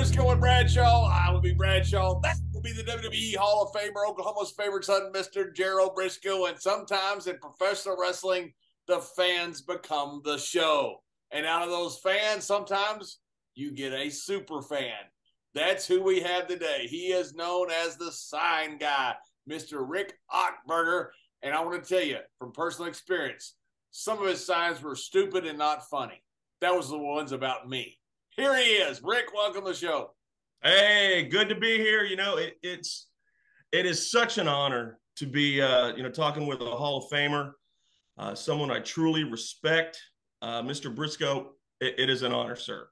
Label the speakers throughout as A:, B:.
A: Brisco and Bradshaw. I will be Bradshaw. That will be the WWE Hall of Famer, Oklahoma's favorite son, Mr. Gerald Brisco. And sometimes in professional wrestling, the fans become the show. And out of those fans, sometimes you get a super fan. That's who we have today. He is known as the sign guy, Mr. Rick Achberger. And I want to tell you from personal experience, some of his signs were stupid and not funny. That was the ones about me. Here he is. Rick, welcome to the show.
B: Hey, good to be here. You know, it, it's it is such an honor to be uh, you know talking with a Hall of Famer, uh, someone I truly respect, uh, Mr. Brisco. It, it is an honor, sir.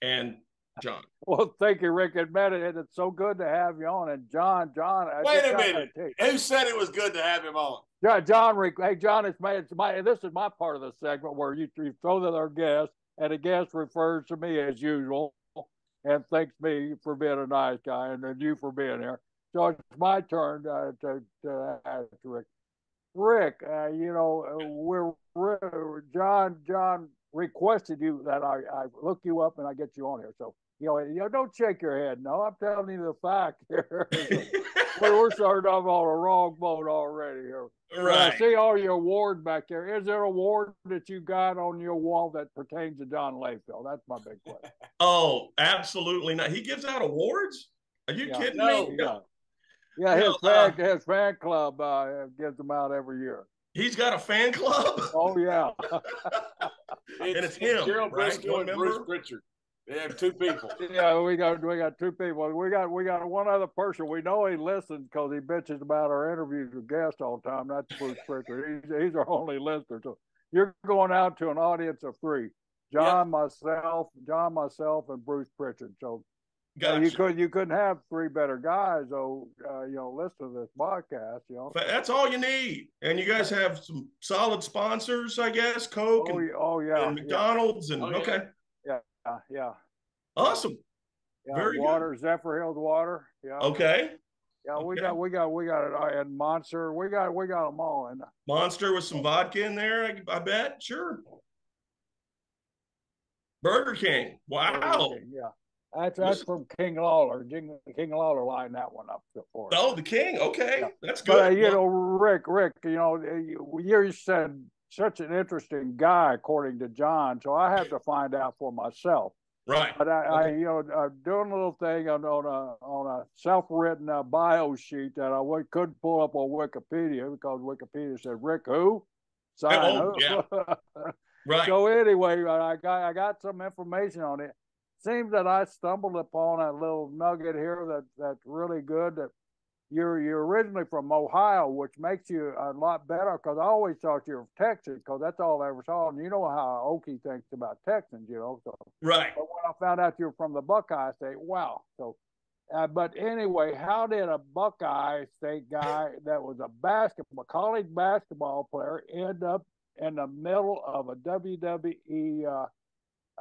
B: And John.
C: Well, thank you, Rick. Admit it. It's so good to have you on. And John, John.
A: Wait a minute. Who said it was good to have him on?
C: John, John, Rick. Hey, John, it's my, it's my. This is my part of the segment where you, you throw to our guest, and the guest refers to me as usual, and thanks me for being a nice guy, and then you for being here. So it's my turn uh, to, to ask Rick. Rick, uh, you know, we're, we're John. John requested you that I, I look you up and I get you on here. So you know, you know, don't shake your head. No, I'm telling you the fact here. we're starting off on a wrong boat already here.
B: Right.
C: I see all your awards back there. Is there a award that you got on your wall that pertains to John Layfield? That's my big question.
B: Oh, absolutely not. He gives out awards. Are you
C: yeah,
B: kidding
C: no,
B: me?
C: Yeah, yeah his, fan, uh, his fan club uh, gives them out every year.
B: He's got a fan club.
C: Oh yeah,
A: it's,
B: and it's him,
A: Gerald
B: right?
A: Brisco and Bruce Pritchard. They have two people.
C: yeah, we got we got two people. We got we got one other person. We know he listens because he bitches about our interviews with guests all the time. That's Bruce Pritchard. He's he's our only listener. So you're going out to an audience of three: John, yep. myself, John, myself, and Bruce Pritchard. So
B: Gotcha.
C: uh, you could you couldn't have three better guys, though. Uh, you know, listen to this podcast. You know,
B: But that's all you need. And you guys have some solid sponsors, I guess, Coke
C: oh,
B: and,
C: yeah, oh yeah,
B: and McDonald's, and
A: Oh, yeah.
B: okay,
C: yeah, yeah,
B: awesome.
C: yeah.
B: Very good.
C: water, Zephyrhills water. Yeah,
B: Okay,
C: yeah. We
B: okay.
C: got we got we got it. uh, And Monster, we got we got them all. And
B: Monster with some vodka in there, I, I bet. Sure. Burger King. Wow.
C: Yeah. That's that's from King Lawler. King, King Lawler lined that one up for us.
B: Oh, the King. Okay,
C: Yeah.
B: that's
C: But uh,
B: good.
C: you know, Rick, Rick, you know, you you said such an interesting guy, according to John. So I had to find out for myself.
B: right.
C: But I, I you know, uh, doing a little thing on, on a on a self-written uh, bio sheet that I w- couldn't pull up on Wikipedia because Wikipedia said Rick who, sign
B: Oh,
C: who.
B: Right.
C: So anyway, I got I got some information on it. Seems that I stumbled upon a little nugget here that that's really good. That you're you're originally from Ohio, which makes you a lot better. Because I always thought you were Texas, because that's all I ever saw. And you know how Okie thinks about Texans, you know. So,
B: right.
C: but when I found out you were from the Buckeye State, wow. So, uh, but anyway, how did a Buckeye State guy that was a basketball college basketball player end up in the middle of a WWE uh,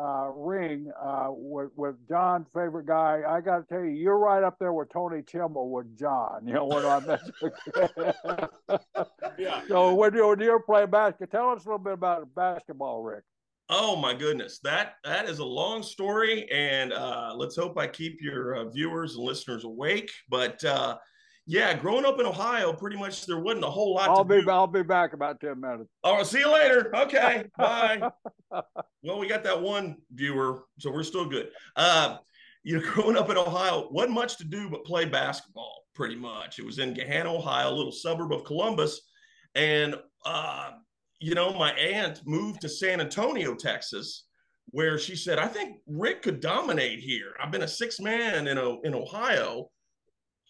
C: uh, ring uh, with, with John's favorite guy. I got to tell you, you're right up there with Tony Chimel with John. You know what I meant?
A: Yeah.
C: so when you when you're playing basketball, tell us a little bit about basketball, Rick.
B: Oh my goodness, that that is a long story, and uh, let's hope I keep your uh, viewers and listeners awake. But uh, yeah, growing up in Ohio, pretty much there wasn't a whole lot.
C: I'll
B: to
C: be
B: do.
C: I'll be back about ten minutes.
B: Oh, see you later. Okay, bye. well, we got that one viewer, so we're still good. Uh, you know, growing up in Ohio, wasn't much to do but play basketball. Pretty much, it was in Gahanna, Ohio, a little suburb of Columbus, and uh, you know, my aunt moved to San Antonio, Texas, where she said, "I think Rick could dominate here. I've been a six man in in Ohio,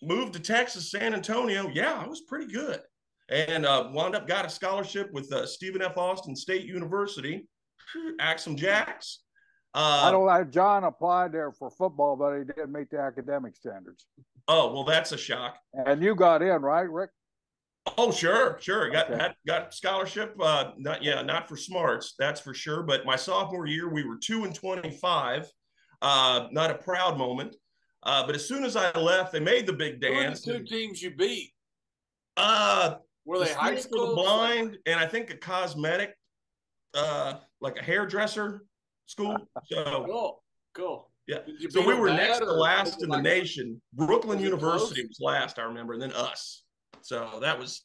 B: moved to Texas, San Antonio. Yeah, I was pretty good." and uh, wound up got a scholarship with uh, Stephen F. Austin State University, Axe 'Em
C: Jacks.
B: Uh, I
C: don't like John applied there for football, but he didn't meet the academic standards.
B: oh well, that's a shock.
C: And you got in, right, Rick?
B: Oh sure, sure. Got
C: Okay.
B: had, got scholarship. Uh, not yeah, not for smarts, that's for sure. But my sophomore year, we were two and twenty five. Uh, not a proud moment. Uh, but as soon as I left, they made the big
A: are the
B: dance.
A: two teams you beat?
B: Uh,
A: Were
B: the
A: they high
B: School for the blind, and I think a cosmetic, uh, like a hairdresser school. So
A: Cool, cool.
B: Yeah. So we were next to last in the
A: like-
B: nation. Brooklyn
A: was
B: University
A: close?
B: was last, I remember, and then us. So that was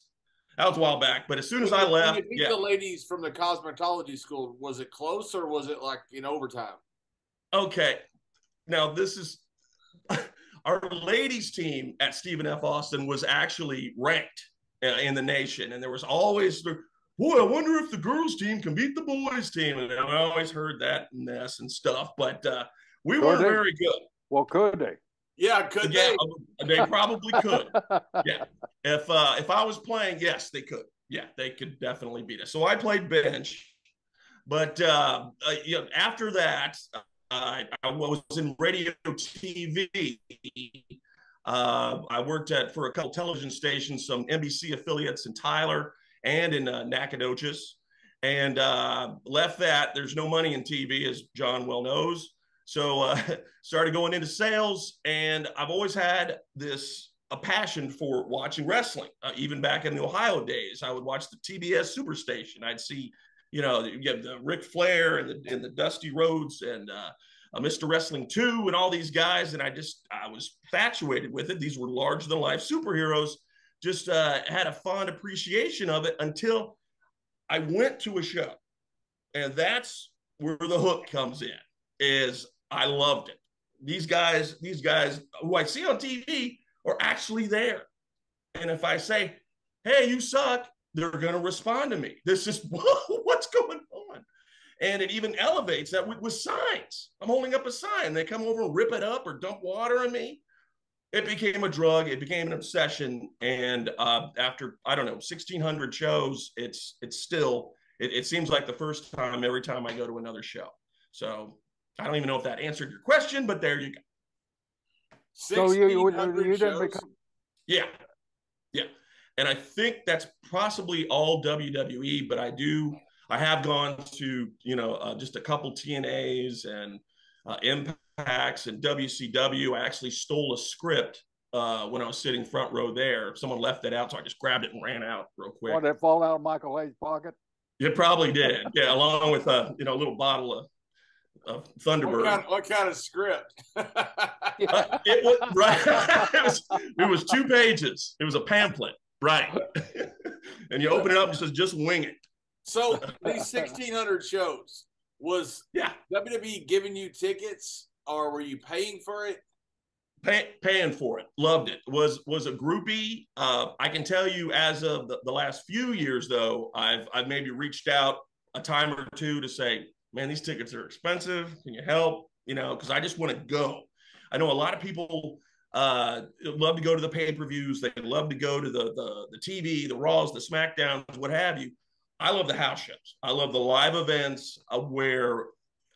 B: that was a while back. But as soon as I left, yeah.
A: the ladies from the cosmetology school, was it close or was it like in overtime?
B: Okay. Now this is our ladies team at Stephen F. Austin was actually ranked uh, in the nation, and there was always the boy. I wonder if the girls team can beat the boys team, and I always heard that and this and stuff. But uh, we
C: Sure
B: weren't very good.
C: Well, could they?
A: Yeah, could
B: yeah,
A: they?
B: they probably could. Yeah, if uh, if I was playing, yes, they could. Yeah, they could definitely beat us. So I played bench, but uh, uh, you know, after that, I, I was in radio TV. Uh, I worked at for a couple television stations, some NBC affiliates in Tyler and in uh, Nacogdoches, and uh, left that. There's no money in TV, as John well knows. So uh, started going into sales, and I've always had this a passion for watching wrestling. Uh, even back in the Ohio days, I would watch the TBS Superstation. I'd see, you know, you get the Ric Flair and the and the Dusty Rhodes and uh, uh, Mr. Wrestling Two and all these guys, and I just I was infatuated with it. These were larger than life superheroes. Just uh, had a fond appreciation of it until I went to a show, and that's where the hook comes in. Is I loved it. These guys, these guys who I see on TV are actually there. And if I say, hey, you suck, they're going to respond to me. This is what's going on. And it even elevates that with, with signs. I'm holding up a sign. They come over and rip it up or dump water on me. It became a drug. It became an obsession. And uh, after, I don't know, 1,600 shows, it's it's still, it, it seems like the first time every time I go to another show. So I don't even know if that answered your question, but there you go.
C: So you you, you didn't become
B: Yeah. Yeah. And I think that's possibly all WWE, but I do, I have gone to, you know, uh, just a couple TNAs and uh, Impacts and WCW. I actually stole a script uh, when I was sitting front row there. Someone left that out, so I just grabbed it and ran out real quick.
C: what did it fall out of Michael Hayes' pocket?
B: It probably did. Yeah. Along with a, you know, a little bottle of, of Thunderbird.
A: What kind, what kind of script?
B: Uh, it was right. it was it was two pages. It was a pamphlet, right? and you open it up and says just wing it.
A: so these 1600 shows was
B: Yeah,
A: WWE giving you tickets or were you paying for it?
B: pay, paying for it. Loved it. Was was a groupie. Uh, I can tell you, as of the, the last few years, though, I've I've maybe reached out a time or two to say, man, these tickets are expensive. Can you help? You know, because I just want to go. I know a lot of people uh, love to go to the pay per views. They love to go to the, the the TV, the Raws, the Smackdowns, what have you. I love the house shows. I love the live events uh, where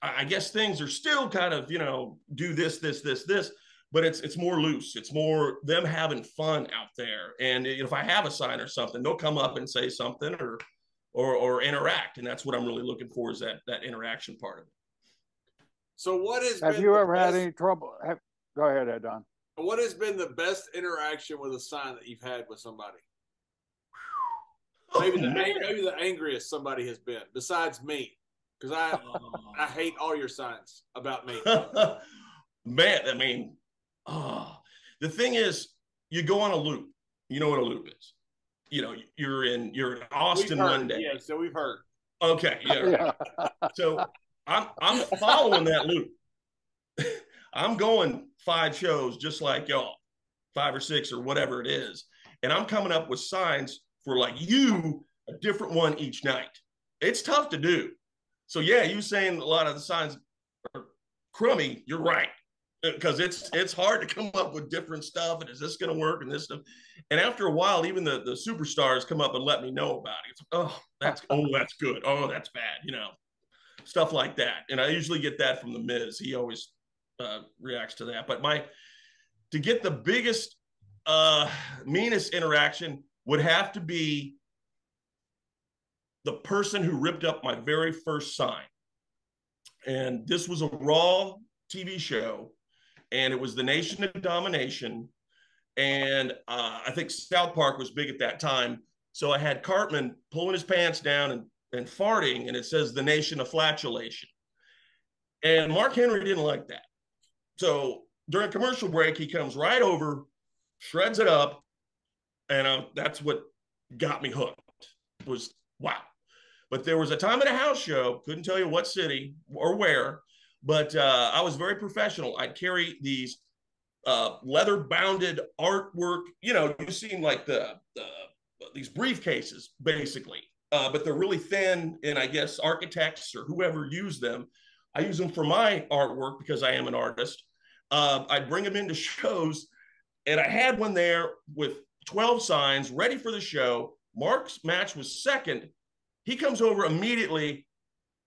B: I I guess things are still kind of you know do this, this, this, this, but it's it's more loose. It's more them having fun out there. And if I have a sign or something, they'll come up and say something or or or interact, and that's what I'm really looking for is that that interaction part of it.
A: So what has
C: Have you
A: the
C: ever had any trouble? Have, go ahead, Ed Don.
A: What has been the best interaction with a sign that you've had with somebody? Maybe the maybe the angriest somebody has been besides me, because I I hate all your signs about me.
B: Man, I mean, oh, the thing is, you go on a loop. You know what a loop is. You know, you're in you're in Austin
A: We've heard,
B: one day.
A: Yeah, so we've heard.
B: Okay, yeah.
C: Yeah.
B: So I'm I'm following that loop. I'm going five shows just like y'all, five or six or whatever it is, and I'm coming up with signs for like you a different one each night. It's tough to do. So yeah, you saying a lot of the signs are crummy. You're right uh, because it's it's hard to come up with different stuff and is this going to work and this stuff and after a while even the the superstars come up and let me know about it it's oh that's oh that's good oh that's bad you know stuff like that and i usually get that from the miz he always uh, reacts to that but my to get the biggest uh meanest interaction would have to be the person who ripped up my very first sign and this was a raw tv show and it was the Nation of Domination. And uh, I think South Park was big at that time. So I had Cartman pulling his pants down and, and farting, and it says the Nation of Flatulation. And Mark Henry didn't like that. So during commercial break, he comes right over, shreds it up, and uh, that's what got me hooked. Was wow. But there was a time at a house show, couldn't tell you what city or where, but uh, I was very professional. I'd carry these uh, leather bounded artwork. You know, you've seen like the, the these briefcases, basically, uh, but they're really thin, and I guess architects or whoever use them. I use them for my artwork because I am an artist. Uh, I'd bring them into shows, and I had one there with 12 signs ready for the show. Mark's match was second. He comes over immediately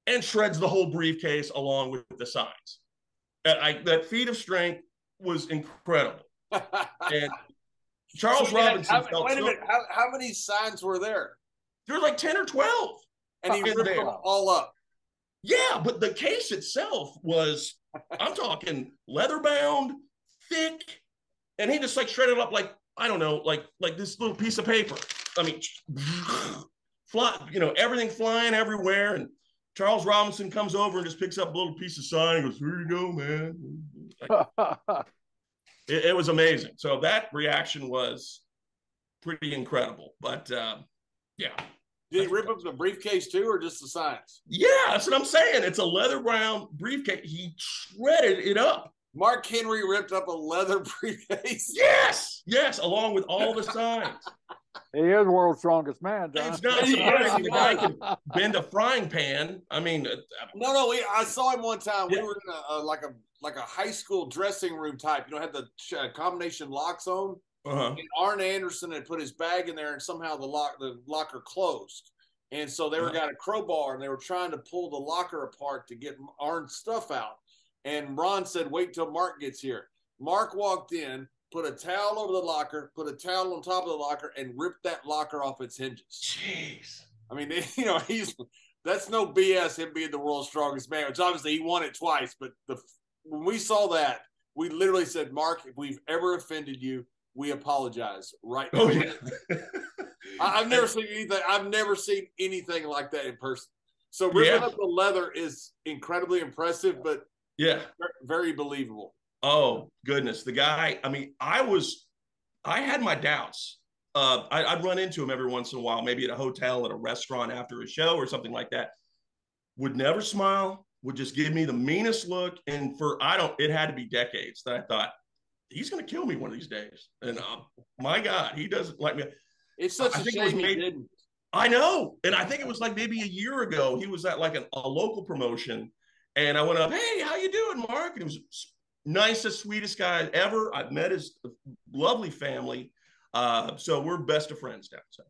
B: and shreds the whole briefcase along with the signs. That, I, that feat of strength was incredible. and Charles so Robinson
A: how, felt wait a minute, how, how, many signs were there?
B: There were like 10 or 12.
A: And he ripped them all up.
B: Yeah, but the case itself was, I'm talking leather bound, thick, and he just like shredded up like, I don't know, like like this little piece of paper. I mean, fly, you know, everything flying everywhere. And Charles Robinson comes over and just picks up a little piece of sign and goes, Here you go, man. it, it, was amazing. So that reaction was pretty incredible. But uh, yeah.
A: Did he rip up the briefcase too, or just the signs?
B: Yeah, that's what I'm saying. It's a leather brown briefcase. He shredded it up.
A: Mark Henry ripped up a leather briefcase.
B: Yes, yes, along with all the signs.
C: He is world's strongest man. John.
B: It's not surprising the guy can bend a frying pan. I mean, uh,
A: no, no. We, I saw him one time. Yeah. We were in a, a, like a like a high school dressing room type. You know, had the uh, combination locks on. Uh-huh. And Arn Anderson had put his bag in there, and somehow the lock the locker closed. And so they were uh-huh. got a crowbar, and they were trying to pull the locker apart to get Arn's stuff out. And Ron said, "Wait till Mark gets here." Mark walked in, put a towel over the locker, put a towel on top of the locker, and ripped that locker off its hinges.
B: Jeez.
A: I mean, you know, he's that's no BS. Him being the world's strongest man, which obviously he won it twice. But the when we saw that, we literally said, "Mark, if we've ever offended you, we apologize right now." Oh yeah. I, have never seen anything. I've never seen anything like that in person. So ripping yeah. up the leather is incredibly impressive, but
B: yeah,
A: very believable.
B: Oh goodness, the guy. I mean, I was, I had my doubts. Uh, I, would run into him every once in a while, maybe at a hotel, at a restaurant after a show or something like that. Would never smile. Would just give me the meanest look. And for I don't, it had to be decades that I thought he's going to kill me one of these days. And uh, my God, he doesn't like me.
A: It's such I a shame he didn't.
B: I know, and I think it was like maybe a year ago. He was at like an, a local promotion, and I went up, "Hey, how you doing, Mark?" And he was nicest, sweetest guy ever. I've met his lovely family. Uh, so we're best of friends now. So.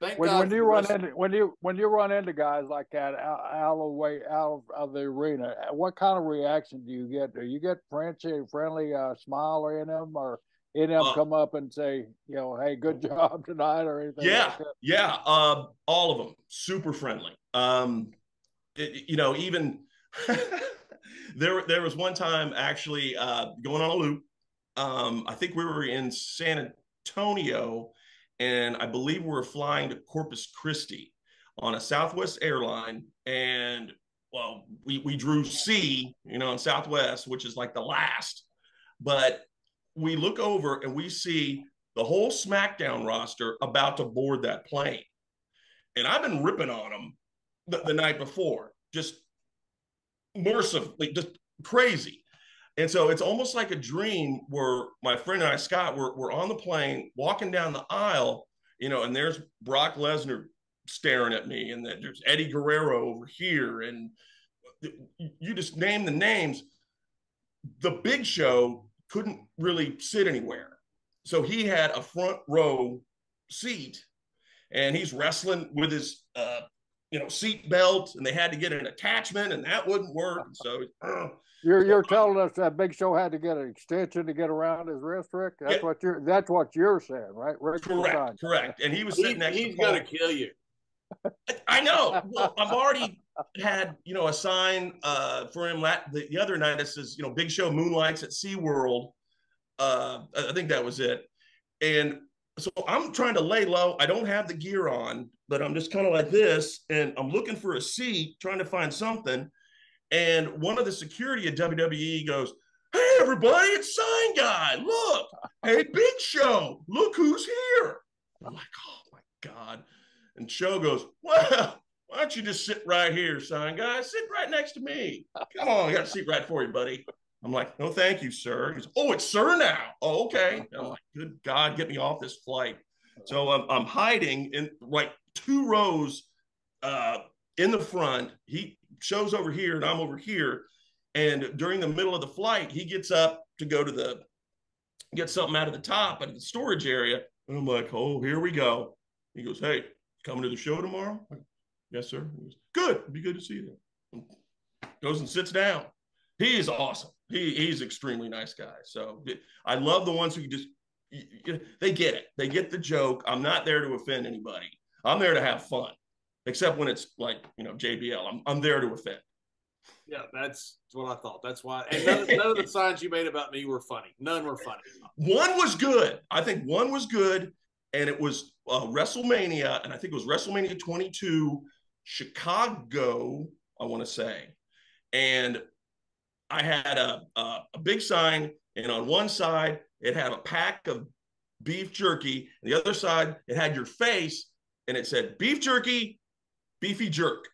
C: Thank when, when you run into when you when you run into guys like that out, out of the way out of, the arena, what kind of reaction do you get? Do you get friendly, friendly uh, smile in them, or in them uh, come up and say, you know, hey, good job tonight, or anything?
B: Yeah, like yeah, uh, all of them super friendly. Um, it, you know, even there there was one time actually uh, going on a loop. Um, I think we were in San Antonio, and I believe we were flying to Corpus Christi on a Southwest airline, and well, we we drew C, you know, in Southwest, which is like the last, but we look over and we see the whole SmackDown roster about to board that plane, and I've been ripping on them the, the night before, just mercifully, just crazy. And so it's almost like a dream where my friend and I, Scott, we're, we're on the plane walking down the aisle, you know, and there's Brock Lesnar staring at me, and then there's Eddie Guerrero over here, and you just name the names. The big show couldn't really sit anywhere. So he had a front row seat and he's wrestling with his uh, you know, seat belt and they had to get an attachment and that wouldn't work. And so uh,
C: you're you're telling us that Big Show had to get an extension to get around his wrist, Rick? That's yeah. what you're that's what you're saying, right? Rick
B: correct, correct. And he was sitting he, next
A: he's
B: to
A: gonna kill you.
B: I know. Well, I've already had, you know, a sign uh, for him that the, the other night that says, you know, Big Show moonlights at SeaWorld. Uh, I think that was it. And so I'm trying to lay low. I don't have the gear on, but I'm just kind of like this, and I'm looking for a seat, trying to find something. And one of the security at WWE goes, "Hey, everybody, it's Sign Guy. Look, hey, Big Show, look who's here. I'm like, oh my God. And Show goes, well, why don't you just sit right here, Sign Guy? Sit right next to me. Come on, I got a seat right for you, buddy. I'm like, no, thank you, sir. He goes, oh, it's sir now. Oh, okay. I'm like, good God, get me off this flight. So I'm, I'm hiding in like two rows uh, in the front. He shows over here and I'm over here. And during the middle of the flight, he gets up to go to the get something out of the top out of the storage area. And I'm like, oh, here we go. He goes, hey, coming to the show tomorrow? yes, sir. Goes, Good. It'd be good to see you. Goes and sits down. He is awesome. He, he's extremely nice guy. So I love the ones who just they get it. They get the joke. I'm not there to offend anybody. I'm there to have fun, except when it's like you know JBL. I'm I'm there to offend.
A: Yeah, that's what I thought. That's why. And none, none of the signs you made about me were funny. None were funny.
B: One was good. I think one was good, and it was uh, WrestleMania, and I think it was WrestleMania 22, Chicago. I want to say, and I had a, a, a big sign, and on one side it had a pack of beef jerky. And the other side, it had your face and it said beef jerky, beefy jerk.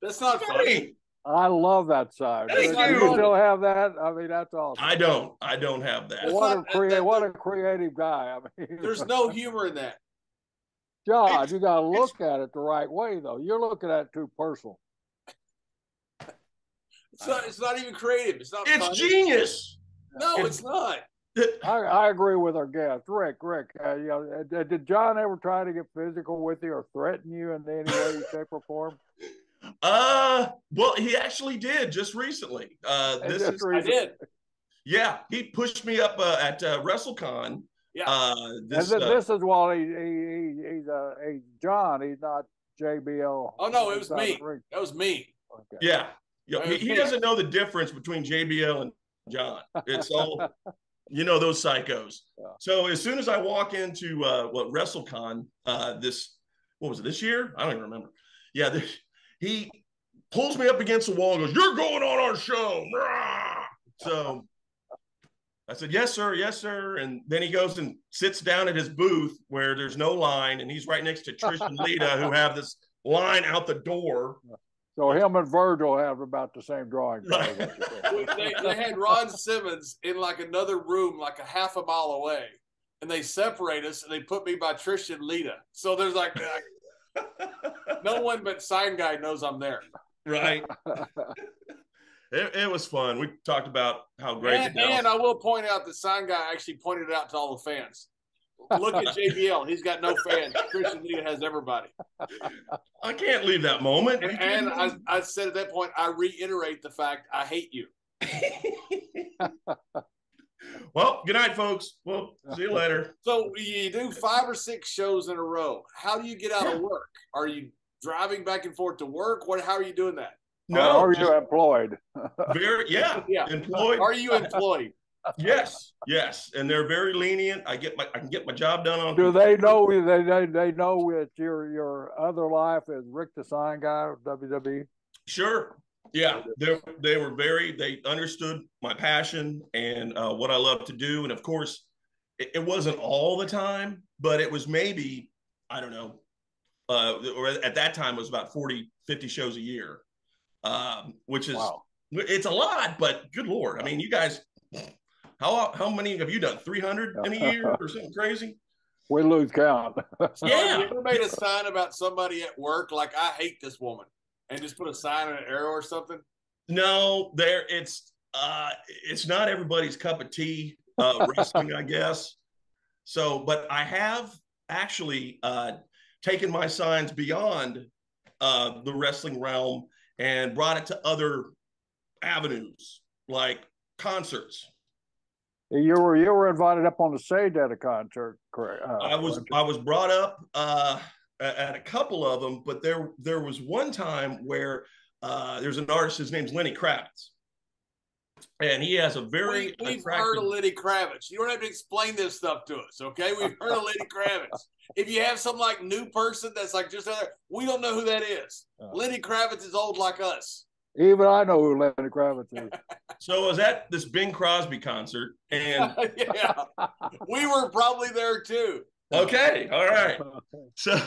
A: That's not funny.
C: I love that sign.
B: Thank
C: Do
B: you.
C: you still have that? I mean, that's awesome.
B: I don't. I don't have that.
C: what a
A: not-
C: crea-
A: that-
C: what a creative guy. I mean,
A: There's no humor in that.
C: John.
B: it's-
C: You got to look at it the right way, though. You're looking at it too personal.
A: It's not. It's not even creative. It's not.
B: It's
A: funny.
B: genius.
A: No,
B: It's-
A: it's not.
C: I, I agree with our guest, Rick. Rick, uh, you know, uh, did John ever try to get physical with you or threaten you in any way, shape, or form?
B: Uh, well, he actually did just recently. Uh, this
C: Just
B: is
A: I did.
B: yeah. He pushed me up uh, at uh, WrestleCon.
A: Yeah.
B: Uh,
C: And
B: this,
C: th-
B: uh,
C: this is why he, he, he he's a he's John. He's not JBL.
A: Oh, no, it was me. That was me.
C: Okay.
B: yeah. Yeah,
A: It
B: he, he doesn't know the difference between JBL and John. It's all you know those psychos.
C: Yeah.
B: So as soon as I walk into uh, what WrestleCon uh, this what was it this year? I don't even remember. Yeah, this, he pulls me up against the wall and goes, "You're going on our show." So I said, "Yes, sir. Yes, sir." And then he goes and sits down at his booth where there's no line, and he's right next to Trish and Lita, who have this line out the door.
C: So him and Virgil have about the same drawing. card,
B: Right.
C: what you said.
A: they, they had Ron Simmons in like another room, like a half a mile away, and they separate us and they put me by Trish and Lita. So there's like, like, no one but sign guy knows I'm there.
B: right. It, it was fun. We talked about how great
A: And,
B: the
A: and I will point out that sign guy actually pointed it out to all the fans. Look at JBL; he's got no fans. Trish and Lita has everybody.
B: I can't leave that moment.
A: And, and I, I said at that point, I reiterate the fact I hate you.
B: well, good night, folks. Well, see you later.
A: So you do five or six shows in a row. How do you get out of work? Are you driving back and forth to work? What? How are you doing that?
C: Or
B: No,
C: are you employed?
B: very yeah,
A: Yeah.
B: employed.
A: Are you employed?
B: Yes, yes, and they're very lenient. I get my I can get my job done on.
C: Do they know they they, they know that your your other life is Rick the Sign Guy of WWE?
B: Sure. Yeah, they they were very they understood my passion and uh, what I love to do, and of course, it, it wasn't all the time, but it was maybe I don't know, uh, or at that time it was about 40, 50 shows a year, um, which is
C: Wow.
B: it's a lot, but good lord, I mean, you guys, how how many have you done? Three hundred in a year or something crazy?
C: We lose count.
B: Yeah.
A: Have you ever made a sign about somebody at work like I hate this woman, and just put a sign and an arrow or something?
B: No, there it's uh it's not everybody's cup of tea uh wrestling, I guess. So, but I have actually uh taken my signs beyond uh the wrestling realm and brought it to other avenues like concerts.
C: You were you were invited up on the stage at a concert, correct? Uh,
B: I was? I was brought up uh at at a couple of them, but there there was one time where uh there's an artist his name's Lenny Kravitz. And he has a very
A: we, have
B: attractive-
A: heard of Lenny Kravitz. You don't have to explain this stuff to us, okay? We've heard of Lenny Kravitz. If you have some like new person that's like just other, we don't know who that is.
C: Uh.
A: Lenny Kravitz is old like us.
C: Even I know who Lenny Kravitz is.
B: So I was at this Bing Crosby concert, and
A: yeah, we were probably there too.
B: okay, all right. So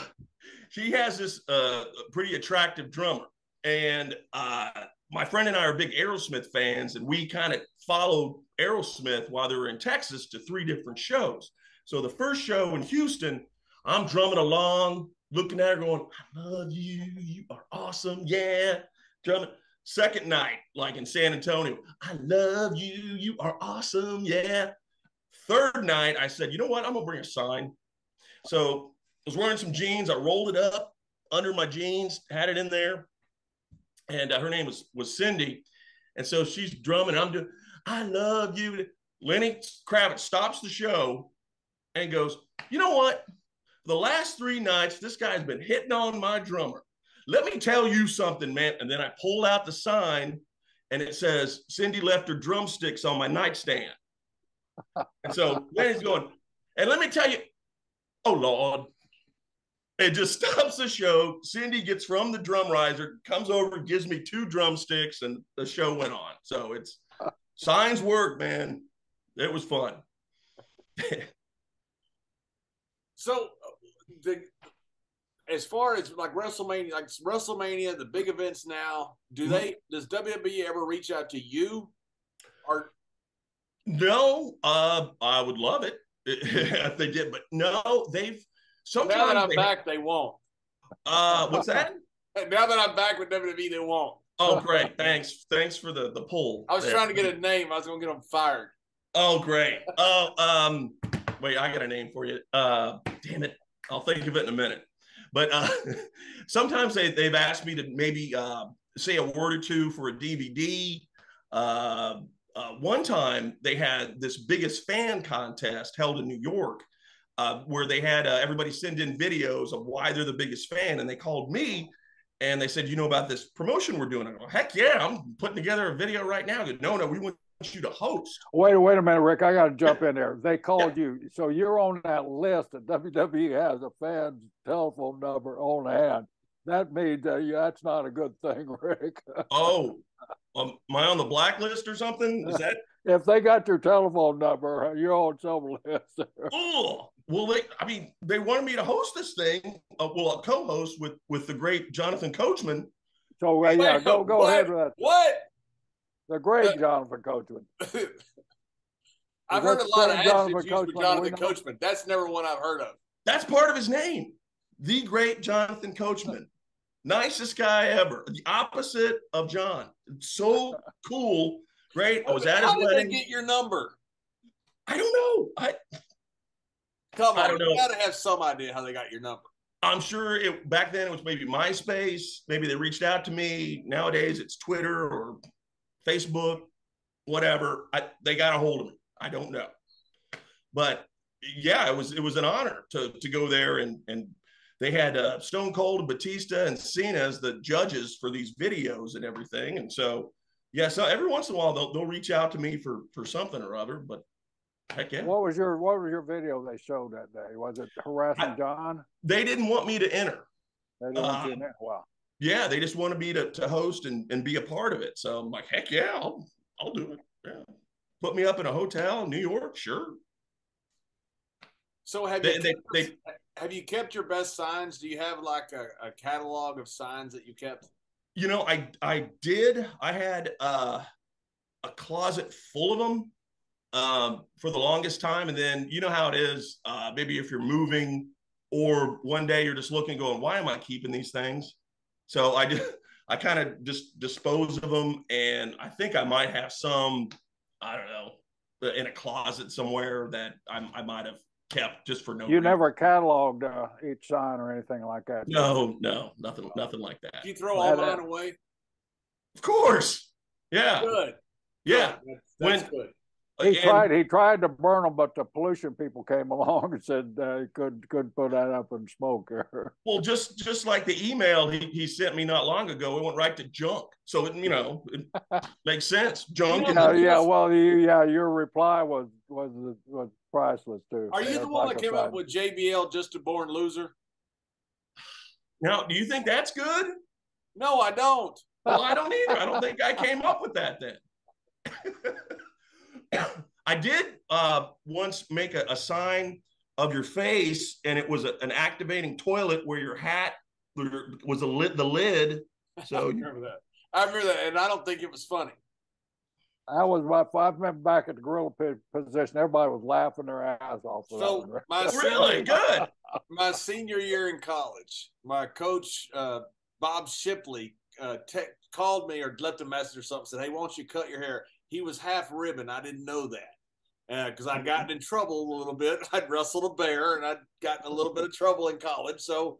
B: he has this uh, pretty attractive drummer, and uh, my friend and I are big Aerosmith fans, and we kind of followed Aerosmith while they were in Texas to three different shows. So the first show in Houston, I'm drumming along, looking at her, going, "I love you, you are awesome, yeah." Drumming. Second night, like in San Antonio, I love you, you are awesome, yeah. Third night, I said, you know what? I'm gonna bring a sign. So I was wearing some jeans. I rolled it up under my jeans, had it in there, and uh, her name was was Cindy. And so she's drumming. I'm doing, I love you. Lenny Kravitz stops the show and goes, you know what? The last three nights, this guy's been hitting on my drummer. Let me tell you something, man. And then I pulled out the sign and it says, Cindy left her drumsticks on my nightstand. and so Lenny's going, and let me tell you, oh Lord. It just stops the show. Cindy gets from the drum riser, comes over, gives me two drumsticks, and the show went on. So it's signs work, man. It was fun.
A: So, uh, the as far as like WrestleMania, like WrestleMania, the big events now, do
B: Mm-hmm.
A: they does WWE ever reach out to you, or
B: No, uh, I would love it if they did, but no, they've
A: now that
B: sometimes
A: I'm
B: they,
A: back, they won't.
B: uh, what's that?
A: Now that I'm back with WWE, they won't.
B: Oh, great! Thanks, thanks for the the pull.
A: I was
B: there.
A: trying to get a name. I was going to get them fired.
B: Oh, great. Oh, um, wait, I got a name for you. Uh, damn it, I'll think of it in a minute. But uh, sometimes they they've asked me to maybe uh, say a word or two for a DVD. Uh, uh, one time they had this biggest fan contest held in New York, uh, where they had uh, everybody send in videos of why they're the biggest fan, and they called me. And they said, "You know about this promotion we're doing?" I go, "Heck yeah! I'm putting together a video right now." Go, "No, no, we want you to host."
C: Wait, wait a minute, Rick. I got to jump in there. They called you, so you're on that list that WWE has a fan's telephone number on hand. That means uh, yeah, that's not a good thing, Rick.
B: Oh, um, am I on the blacklist or something? Is that?
C: if they got your telephone number, you're on some list.
B: Oh, well, they. I mean, they wanted me to host this thing. Uh, well, a co-host with with the great Jonathan Coachman.
C: So uh, yeah, go go
A: what?
C: ahead with that.
A: What?
C: The great
A: Uh,
C: Jonathan Coachman.
A: I've heard a lot of
C: the same Jonathan
A: adjectives used for
C: Coachman
A: Jonathan
C: we know?
A: Coachman. That's never one I've heard of.
B: That's part of his name. The great Jonathan Coachman. Nicest guy ever. The opposite of John. So cool. Great. I was at his
A: How did they get your number?
B: I don't know. I
A: Come
B: I
A: on,
B: don't
A: you
B: know.
A: got to have some idea how they got your number.
B: I'm sure it back then it was maybe MySpace. Maybe they reached out to me. Nowadays it's Twitter or Facebook, whatever. I, they got a hold of me. I don't know, but yeah, it was it was an honor to to go there and and they had uh, Stone Cold, and Batista, and Cena as the judges for these videos and everything. And so yeah, so every once in a while they'll they'll reach out to me for for something or other. But heck yeah,
C: What was your What was your video they showed that day? Was it harassing
B: I-
C: John?
B: they didn't want me to enter.
C: They didn't want you
B: Uh,
C: in there. Wow.
B: Yeah, they just wanted me to, to host and, and be a part of it. So I'm like, heck yeah, I'll, I'll do it. Yeah. Put me up in a hotel in New York, sure.
A: So have
B: They-
A: you
B: they-
A: kept,
B: they-
A: have you kept your best signs? Do you have like a, a catalog of signs that you kept?
B: You know, I I did. I had uh, a closet full of them um, for the longest time, and then you know how it is. Uh, maybe if you're moving, or one day you're just looking, going, "Why am I keeping these things?" So I did. I kind of just dispose of them, and I think I might have some. I don't know, in a closet somewhere that I, I might have kept just for no.
C: You
B: reason.
C: never cataloged uh, each sign or anything like that.
B: No, no, nothing, nothing like that.
A: You throw all
C: that-
A: mine away?
B: Of course, yeah,
A: Good.
B: yeah.
A: Good. That's, that's
B: When-
A: good.
C: He
B: And-
C: tried. He tried to burn them, but the pollution people came along and said uh, he could couldn't put that up in smoke.
B: Well, just just like the email he, he sent me not long ago, it went right to junk. So it, you know, it makes sense. Junk.
A: You
B: and
A: know,
C: yeah, yeah. Well, you, yeah. Your reply was was was priceless too.
A: Are you
C: That's
A: the one that
C: a
A: came up with JBL just a born loser?
B: now, do you think that's good?
A: No, I don't.
B: well, I don't either. I don't think I came up with that then. I did uh, once make a, a, sign of your face, and it was a, an activating toilet where your hat was a lid, the lid. So
A: I remember that. I remember that, and I don't think it was funny.
C: I was my. I remember back at the gorilla position, everybody was laughing their ass off.
A: So my
B: really good.
A: My senior year in college, my coach uh, Bob Shipley uh, te- called me or left a message or something. Said, "Hey, why don't you cut your hair?" He was half ribbon. I didn't know that because uh, I'd gotten in trouble a little bit. I'd wrestled a bear and I'd gotten a little bit of trouble in college. So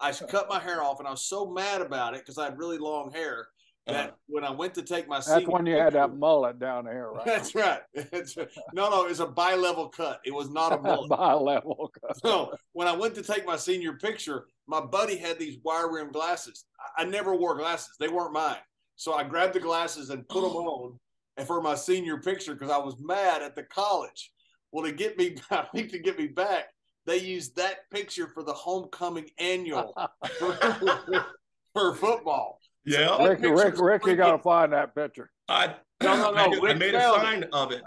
A: I cut my hair off, and I was so mad about it because I had really long hair that uh, when I went to take my
C: that's when you picture, had that mullet down here, right?
A: That's right. It's no, no, it's a bi-level cut. It was not a mullet.
C: bi-level cut.
A: So when I went to take my senior picture, my buddy had these wire rim glasses. I, I never wore glasses; they weren't mine. So I grabbed the glasses and put them on, and for my senior picture because I was mad at the college. Well, to get me, I think to get me back, they used that picture for the homecoming annual for, for football.
B: Yeah,
C: so Rick, Rick, Rick, you got to find that picture.
B: I
A: no, no, no.
B: I, I made a sign it. of it.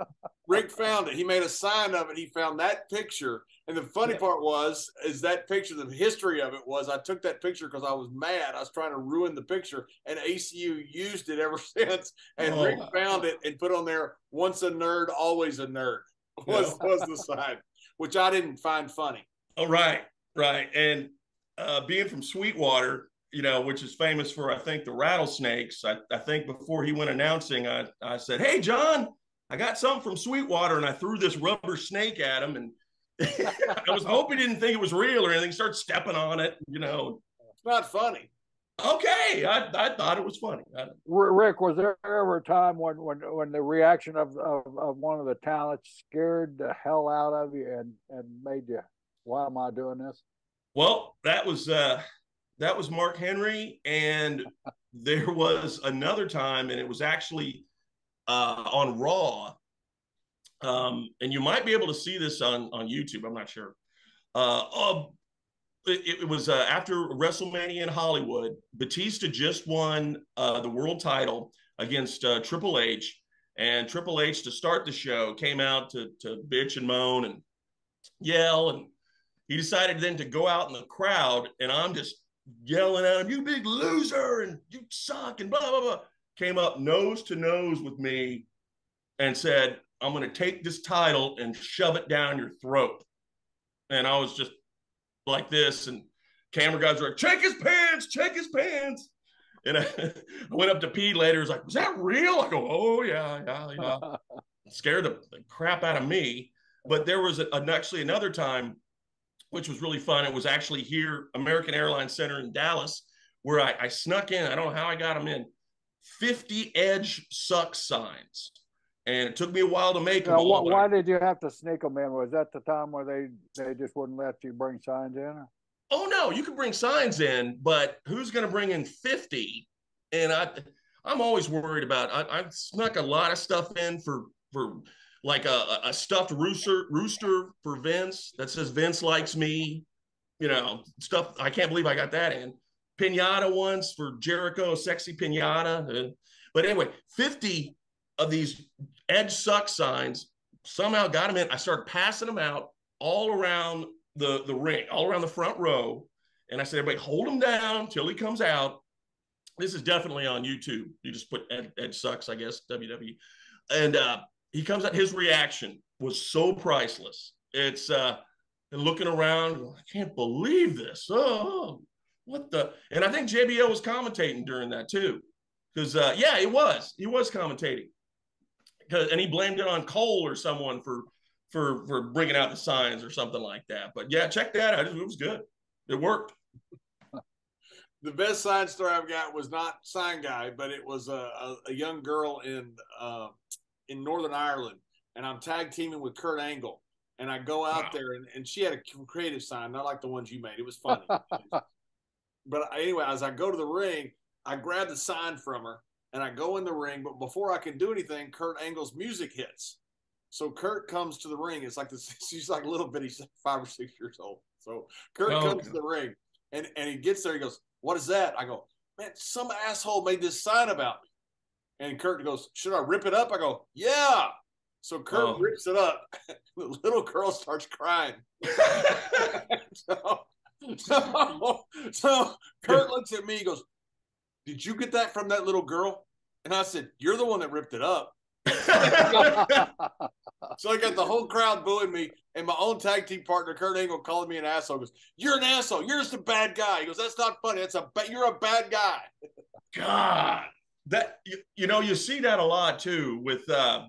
A: Rick found it. He made a sign of it. He found that picture. And the funny yeah. part was, is that picture. The history of it was, I took that picture because I was mad. I was trying to ruin the picture, and ACU used it ever since. And oh. Rick found it and put on there, "Once a nerd, always a nerd." Was yeah. was the sign, which I didn't find funny.
B: Oh right, right. And uh, being from Sweetwater, you know, which is famous for, I think, the rattlesnakes. I, I think before he went announcing, I, I said, Hey, John, I got something from Sweetwater. And I threw this rubber snake at him. And I was hoping he didn't think it was real or anything. Start stepping on it, you know.
A: It's not funny.
B: Okay, I, I thought it was funny.
C: Rick, was there ever a time when when, when the reaction of, of, of one of the talents scared the hell out of you and, and made you, why am I doing this?
B: Well, that was uh, that was Mark Henry, and there was another time, and it was actually uh, on Raw. Um, and you might be able to see this on on YouTube. I'm not sure. Uh, uh it, it, was uh, after WrestleMania in Hollywood. Batista just won uh, the world title against uh, Triple H, and Triple H to start the show came out to to bitch and moan and yell, and he decided then to go out in the crowd, and I'm just yelling at him, "You big loser!" and "You suck!" and blah blah blah. Came up nose to nose with me and said, "I'm going to take this title and shove it down your throat." And I was just like this, and camera guys were like, "Check his pants! Check his pants!" And I, I went up to Pete later. He's like, "Was that real?" I go, "Oh yeah, yeah, yeah." Scared the, the crap out of me. But there was a, a, actually another time which was really fun. It was actually here, American Airlines Center in Dallas, where I, I snuck in. I don't know how I got them in. 50 edge suck signs. And it took me a while to make them.
C: All, why, did you have to sneak them in? Was that the time where they, they just wouldn't let you bring signs in?
B: Oh, no, you can bring signs in, but who's going to bring in 50? And I, I'm always worried about, I, I've snuck a lot of stuff in for, for like a, a stuffed rooster rooster for Vince that says Vince likes me, you know, stuff. I can't believe I got that in. Pinata ones for Jericho, sexy pinata. But anyway, 50 of these edge suck signs somehow got them in. I started passing them out all around the, the ring, all around the front row. And I said, everybody hold him down till he comes out. This is definitely on YouTube. You just put Ed, Ed Sucks, I guess, WWE. And uh, he comes out, his reaction was so priceless. It's uh looking around, I can't believe this. Oh, what the and I think JBL was commentating during that too. Because uh yeah, he was. He was commentating. Because and he blamed it on Cole or someone for for for bringing out the signs or something like that. But yeah, check that out. It was good. It worked.
A: The best sign story I've got was not sign guy, but it was a, a, a young girl in uh, in Northern Ireland, and I'm tag teaming with Kurt Angle. And I go out wow. there, and, and she had a creative sign, not like the ones you made. It was funny. but anyway, as I go to the ring, I grab the sign from her, and I go in the ring. But before I can do anything, Kurt Angle's music hits. So Kurt comes to the ring. It's like this. She's like a little bitty, five or six years old. So Kurt oh, comes to the ring, and and he gets there. He goes, "What is that?" I go, man, some asshole made this sign about me. And Kurt goes, should I rip it up? I go, yeah. So Kurt oh. rips it up. the little girl starts crying. so, so, so Kurt looks at me, he goes, Did you get that from that little girl? And I said, You're the one that ripped it up. so I got the whole crowd booing me, and my own tag team partner Kurt Angle calling me an asshole. He goes, "You're an asshole. You're just a bad guy." He goes, "That's not funny. That's a ba- you're a bad guy."
B: God, that you, you know you see that a lot too with uh,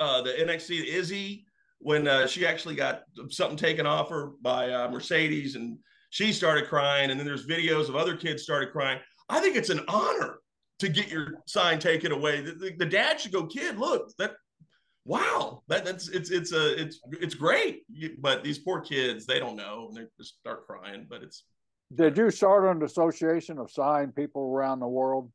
B: uh, the NXT Izzy when uh, she actually got something taken off her by uh, Mercedes and she started crying, and then there's videos of other kids started crying. I think it's an honor to get your sign taken away. The, the, the dad should go, kid, look, that wow, that that's it's it's a it's it's great. But these poor kids, they don't know, and they just start crying. But it's.
C: Did you start an association of sign people around the world?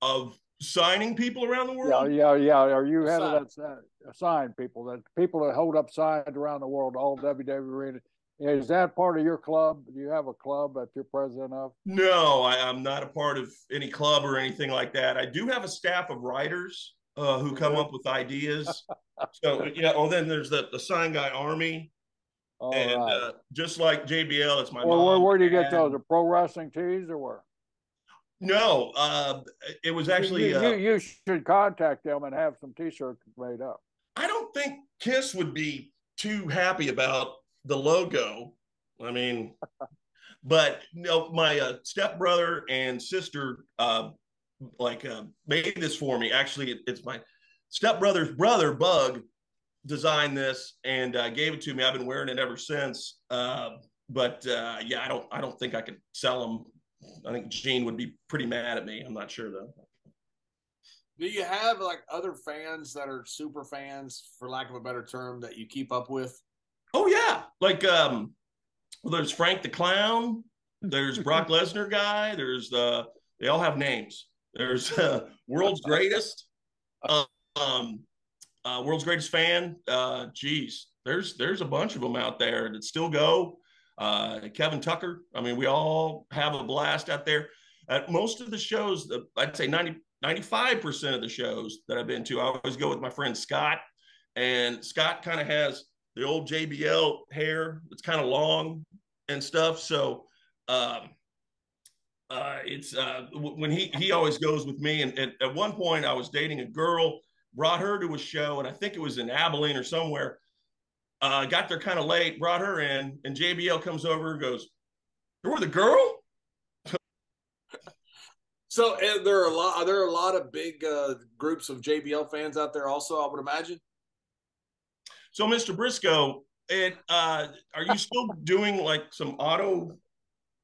B: Of signing people around the world?
C: Yeah, yeah, yeah. Are you head of that sign people that people that hold up signs around the world, all WWE is that part of your club? Do you have a club that you're president of?
B: No, I, am not a part of any club or anything like that. I do have a staff of writers uh, who come up with ideas. so yeah. Oh, then there's the the sign guy army, All and right. uh, just like JBL, it's my.
C: Well, where, where do you get those? The pro wrestling tees or where?
B: No, uh, it was actually.
C: You, you, uh, you should contact them and have some T-shirts made up.
B: I don't think Kiss would be too happy about the logo. I mean, but you know, my uh, stepbrother and sister uh, like uh, made this for me. Actually, it, it's my stepbrother's brother, Bug, designed this and uh, gave it to me. I've been wearing it ever since. Uh, but uh, yeah, I don't, I don't think I could sell them. I think Gene would be pretty mad at me. I'm not sure though.
A: Do you have like other fans that are super fans, for lack of a better term, that you keep up with?
B: Oh yeah, like um, well, there's Frank the Clown. There's Brock Lesnar guy. There's uh, they all have names. There's uh, World's Greatest, uh, um, uh, World's Greatest Fan. Uh, geez, there's there's a bunch of them out there that still go. Uh, Kevin Tucker. I mean, we all have a blast out there. At most of the shows, I'd say 90, 95% of the shows that I've been to, I always go with my friend Scott. And Scott kind of has the old JBL hair. It's kind of long and stuff. So um, uh, it's uh, when he he always goes with me. And, and, at one point, I was dating a girl, brought her to a show, and I think it was in Abilene or somewhere. Uh, got there kind of late, brought her in, and JBL comes over and goes, "You were the girl."
A: so there are a lot. Are there are a lot of big uh, groups of JBL fans out there? Also, I would imagine.
B: So, Mr. Brisco, it, uh, are you still doing like some auto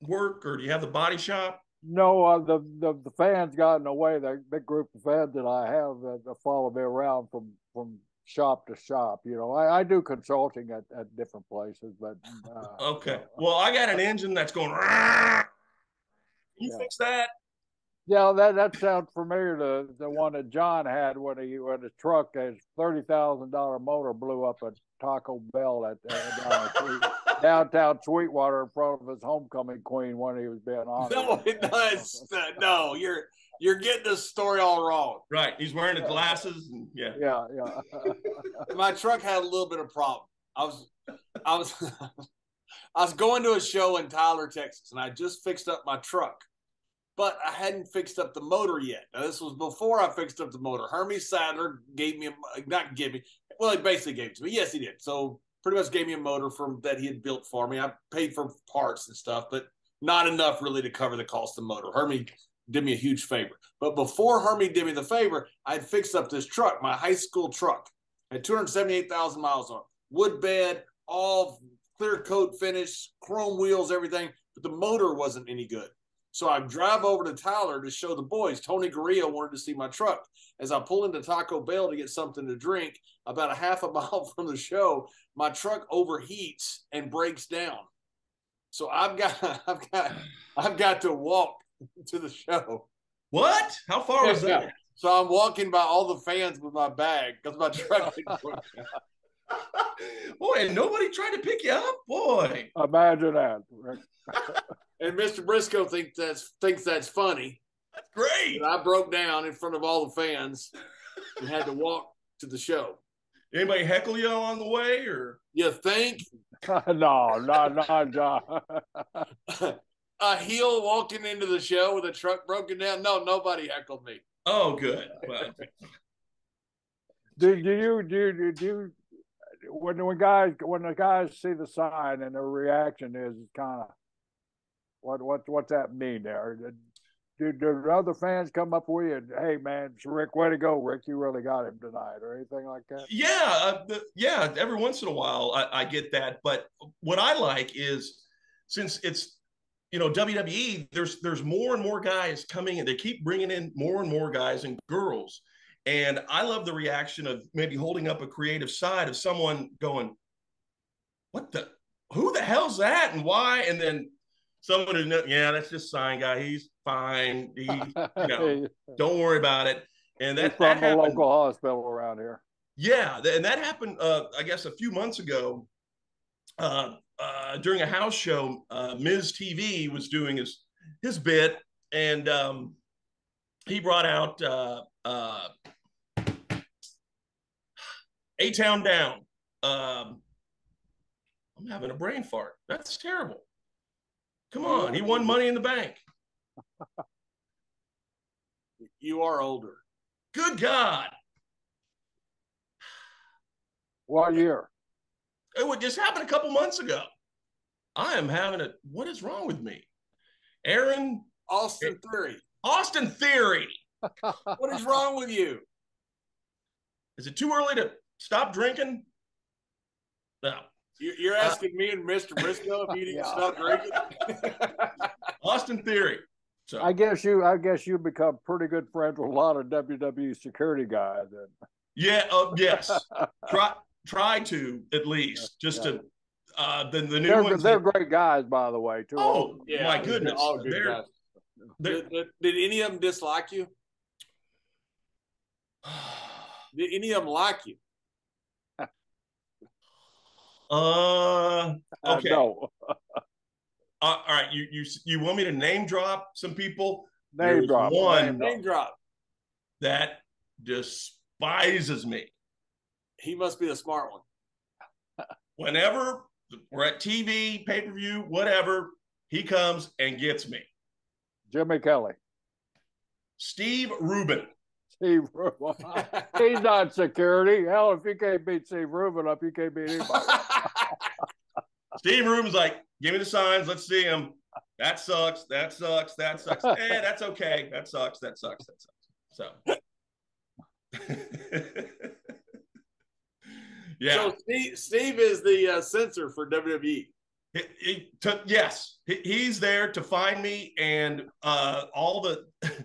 B: work, or do you have the body shop?
C: No, uh, the, the the fans got in the way. The big group of fans that I have that, that follow me around from from shop to shop. You know, I, I do consulting at, at different places, but
B: uh, okay. Well, I got an engine that's going. Can you yeah. fix that?
C: Yeah, that that sounds familiar to the one that John had when he when his truck, his thirty thousand dollar motor blew up at Taco Bell at uh, downtown Sweetwater in front of his homecoming queen when he was being honored.
A: No, it does. no, you're you're getting this story all wrong.
B: Right, he's wearing the glasses. And, yeah,
C: yeah, yeah.
A: My truck had a little bit of problem. I was, I was, I was going to a show in Tyler, Texas, and I just fixed up my truck but I hadn't fixed up the motor yet. Now, this was before I fixed up the motor. Hermie Sadler gave me, a, uh, not give me, well, he basically gave it to me. Yes, he did. So pretty much gave me a motor from that he had built for me. I paid for parts and stuff, but not enough really to cover the cost of the motor. Hermie did me a huge favor. But before Hermie did me the favor, I had fixed up this truck, my high school truck. had 278,000 miles on it. Wood bed, all clear coat finish, chrome wheels, everything. But the motor wasn't any good. So I drive over to Tyler to show the boys. Tony Garea wanted to see my truck. As I pull into Taco Bell to get something to drink, about a half a mile from the show, my truck overheats and breaks down. So I've got I've got I've got to walk to the show.
B: What? How far was that?
A: So I'm walking by all the fans with my bag because my truck.
B: Boy, and nobody tried to pick you up, boy.
C: Imagine that.
A: And Mr. Brisco thinks that's thinks that's funny.
B: That's great.
A: And I broke down in front of all the fans and had to walk to the show.
B: Anybody heckle you on the way, or
A: You think
C: no, no, no, John.
A: a heel walking into the show with a truck broken down? No, nobody heckled me.
B: oh, good. Well,
C: do, do you do you- do you when when guys when the guys see the sign and their reaction is kind of what what what's that mean there? Did, the other fans come up with you and hey man, Rick, way to go, Rick, you really got him tonight, or anything like that?
B: yeah, uh, the, yeah. Every once in a while, I, I get that. But what I like is since it's you know WWE, there's there's more and more guys coming, and they keep bringing in more and more guys and girls. And I love the reaction of maybe holding up a creative side of someone going, "What the? Who the hell's that? And why?" And then someone who know, yeah, that's just sign guy. He's fine. He, you know, don't worry about it. And that,
C: from
B: that
C: the local hospital around here.
B: Yeah, and that happened, uh, I guess, a few months ago. Uh, uh, during a house show, uh, Miz TV was doing his his bit, and um, he brought out uh, uh, A Town Down. Um, I'm having a brain fart. That's terrible. Come on, he won Money in the Bank.
A: You are older.
B: Good God,
C: What year?
B: it would just happen a couple months ago. I am having a. What is wrong with me? Aaron
A: Austin Theory.
B: Austin Theory.
A: What is wrong with you?
B: Is it too early to stop drinking? No.
A: You- You're asking me and Mr. Brisco if you need to
C: Yeah.
A: stop drinking?
B: Austin Theory. So
C: I guess you I guess you become pretty good friends with a lot of WWE security guys. And
B: yeah, uh, yes. Try try to at least just to uh the, the new
C: they're
B: ones.
C: they're
B: that-
C: great guys, by the way. Too.
B: oh
A: Yeah,
B: my
A: they're
B: goodness.
A: all good
B: They're,
A: guys.
B: they're,
A: Did, did- did any of them dislike you? Did any of them like you?
B: Uh
C: Uh,
B: okay.
C: no,
B: Uh, all right, you you you want me to name drop some people
C: name
B: There's
C: drop.
B: one.
C: Name drop.
B: that despises me?
A: He must be the smart one.
B: Whenever we're at TV, pay per view, whatever, he comes and gets me.
C: Jimmy Kelly.
B: Steve Rubin.
C: Steve Rubin. He's not security. Hell, if you can't beat Steve Rubin up, you can't beat anybody.
B: Steve Rubin's like, give me the signs, let's see them. That sucks. That sucks. That sucks. eh, that's okay. That sucks. That sucks. That sucks. So, yeah.
A: So Steve, Steve is the uh, censor for WWE.
B: He, he took yes, he, he's there to find me and uh, all the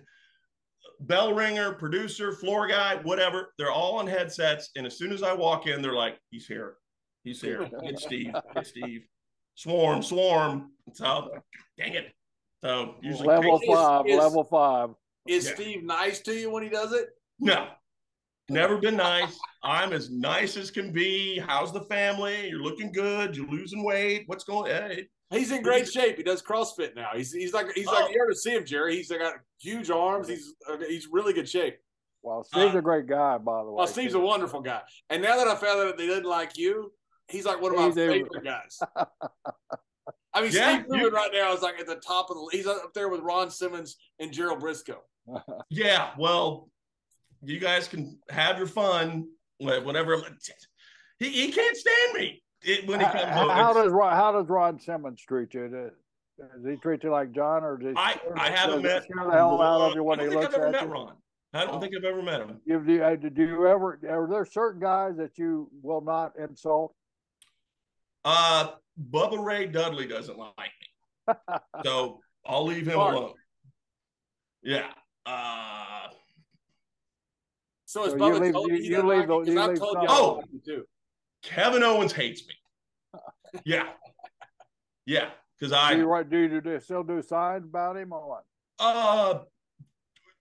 B: bell ringer, producer, floor guy, whatever. They're all on headsets, and as soon as I walk in, they're like, "He's here, he's here. Get Steve, get Steve, swarm, swarm." So, dang it. So usually
C: level
B: takes-
C: five.
A: is-
C: level five.
A: Is
B: Yeah.
A: Steve nice to you when he does it?
B: no, never been nice. I'm as nice as can be. How's the family? You're looking good. You're losing weight. What's going? Hey,
A: He's in great shape. He does CrossFit now. He's he's like he's
B: Oh.
A: like you ever see him, Jerry? He's got huge arms. He's uh, he's really good shape.
C: Well, Steve's
B: Uh,
C: a great guy, by the way.
A: Well, Steve's a wonderful guy. And now that I found out that they didn't like you, he's like one of my
C: He's a-
A: favorite guys. I mean,
B: Yeah,
A: Steve
B: you-
A: Rubin right now is like at the top of the. He's up there with Ron Simmons and Gerald Brisco.
B: Yeah, well, you guys can have your fun wh- whenever. He, he can't stand me it, when he comes
C: how,
B: over.
C: how does Ron, how does Ron Simmons treat you? Does does he treat you like John, or does he
B: I, I haven't met.
C: scare the hell out of you when
B: I
C: he
B: don't think
C: looks
B: I've ever
C: at
B: met
C: you?
B: Ron. I don't oh. think I've ever met him.
C: Do, you, uh, do you ever? Are there certain guys that you will not insult?
B: Uh, Bubba Ray Dudley doesn't like me, so I'll leave him
C: Smart.
B: alone. Yeah. Uh,
A: So is
C: So you
A: Bubba
C: leave-
A: told
C: you-
A: you, he doesn't
C: leave
A: like
C: the-
A: you
C: leave
A: told you
B: Oh.
A: don't like you too.
B: Kevin Owens hates me. Yeah. Yeah, because
C: Do
B: I
C: you right? Do you do, still do signs about him or what?
B: uh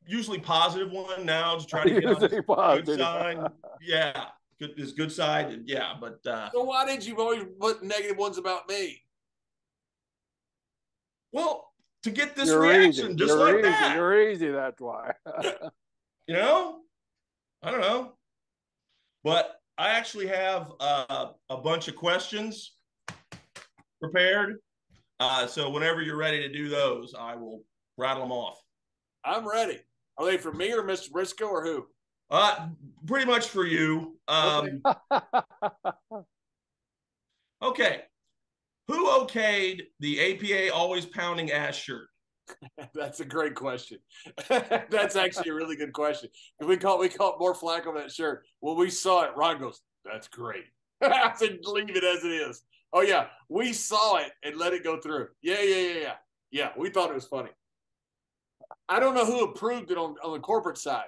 B: usually positive one now to try to get on
C: Usually positive.
B: good side. Yeah, good his good side. and Yeah, but uh
A: So why did you always put negative ones about me?
B: Well, to get this
C: You're
B: reaction
C: easy.
B: just
C: You're
B: like
C: easy.
B: that.
C: You're easy. That's why.
B: You know, I don't know, but I actually have uh, a bunch of questions prepared. Uh, so whenever you're ready to do those, I will rattle them off.
A: I'm ready. Are they for me or Mr. Brisco or who?
B: Uh, pretty much for you. Um, okay. Who okayed the APA always pounding ass shirt?
A: That's a great question. That's actually a really good question. We caught we caught more flack on that shirt. When we saw it, Ron goes, "That's great." I said, "Leave it as it is." Oh yeah, we saw it and let it go through. Yeah, yeah, yeah, yeah. Yeah, we thought it was funny. I don't know who approved it on, on the corporate side,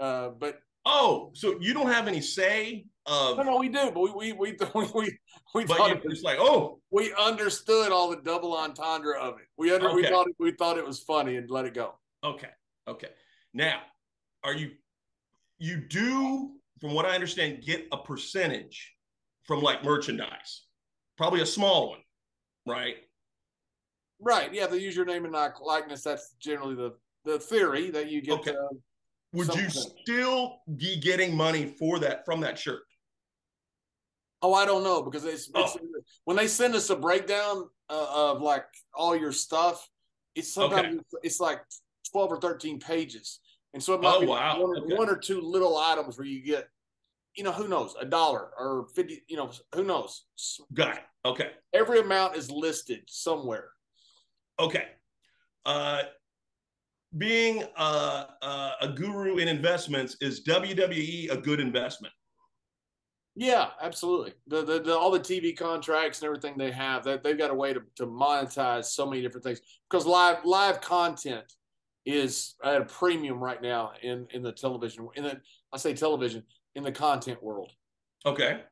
A: uh, but
B: Oh, so you don't have any say of,
A: no, no, we do. But we we we we we, we
B: but
A: thought
B: you,
A: it was
B: it's like, oh,
A: we understood all the double entendre of it. We under, we thought it, we thought it was funny and let it go.
B: Okay. Okay. Now, are you you do, from what I understand, get a percentage from like merchandise, probably a small one, right?
A: Right. Yeah. The use your name and likeness. That's generally the the theory that you get.
B: Okay.
A: Uh,
B: Would you still be getting money for that from that shirt?
A: oh, I don't know because it's, it's when they send us a breakdown uh, of like all your stuff. It's sometimes it's, it's like twelve or thirteen pages, and so it might
B: Oh,
A: be
B: wow.
A: one, or-
B: Okay.
A: one or two little items where you get, you know, who knows, a dollar or fifty. You know, who knows?
B: Got it. Okay.
A: Every amount is listed somewhere.
B: Okay. Uh, being a, a, a guru in investments is WWE a good investment?
A: Yeah, absolutely. The, the, the all the TV contracts and everything they have, that they've got a way to, to monetize so many different things because live live content is at a premium right now in in the television in the I say television in the content world.
B: Okay.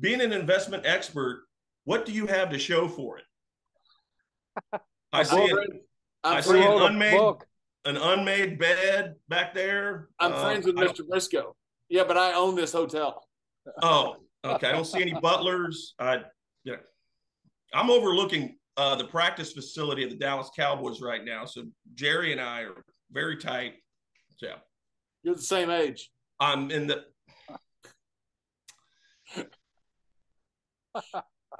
B: Being an investment expert, what do you have to show for it? I see
A: I'm,
B: an,
A: friend- I'm,
B: see
A: friend-
B: an unmade-
C: book.
B: An unmade bed back there.
A: I'm
B: Uh,
A: friends with Mr. Brisco. Yeah, but I own this hotel.
B: Oh, okay. I don't see any butlers. I, yeah, I'm overlooking uh, the practice facility of the Dallas Cowboys right now. So Jerry and I are very tight. So
A: You're the same age.
B: I'm in the.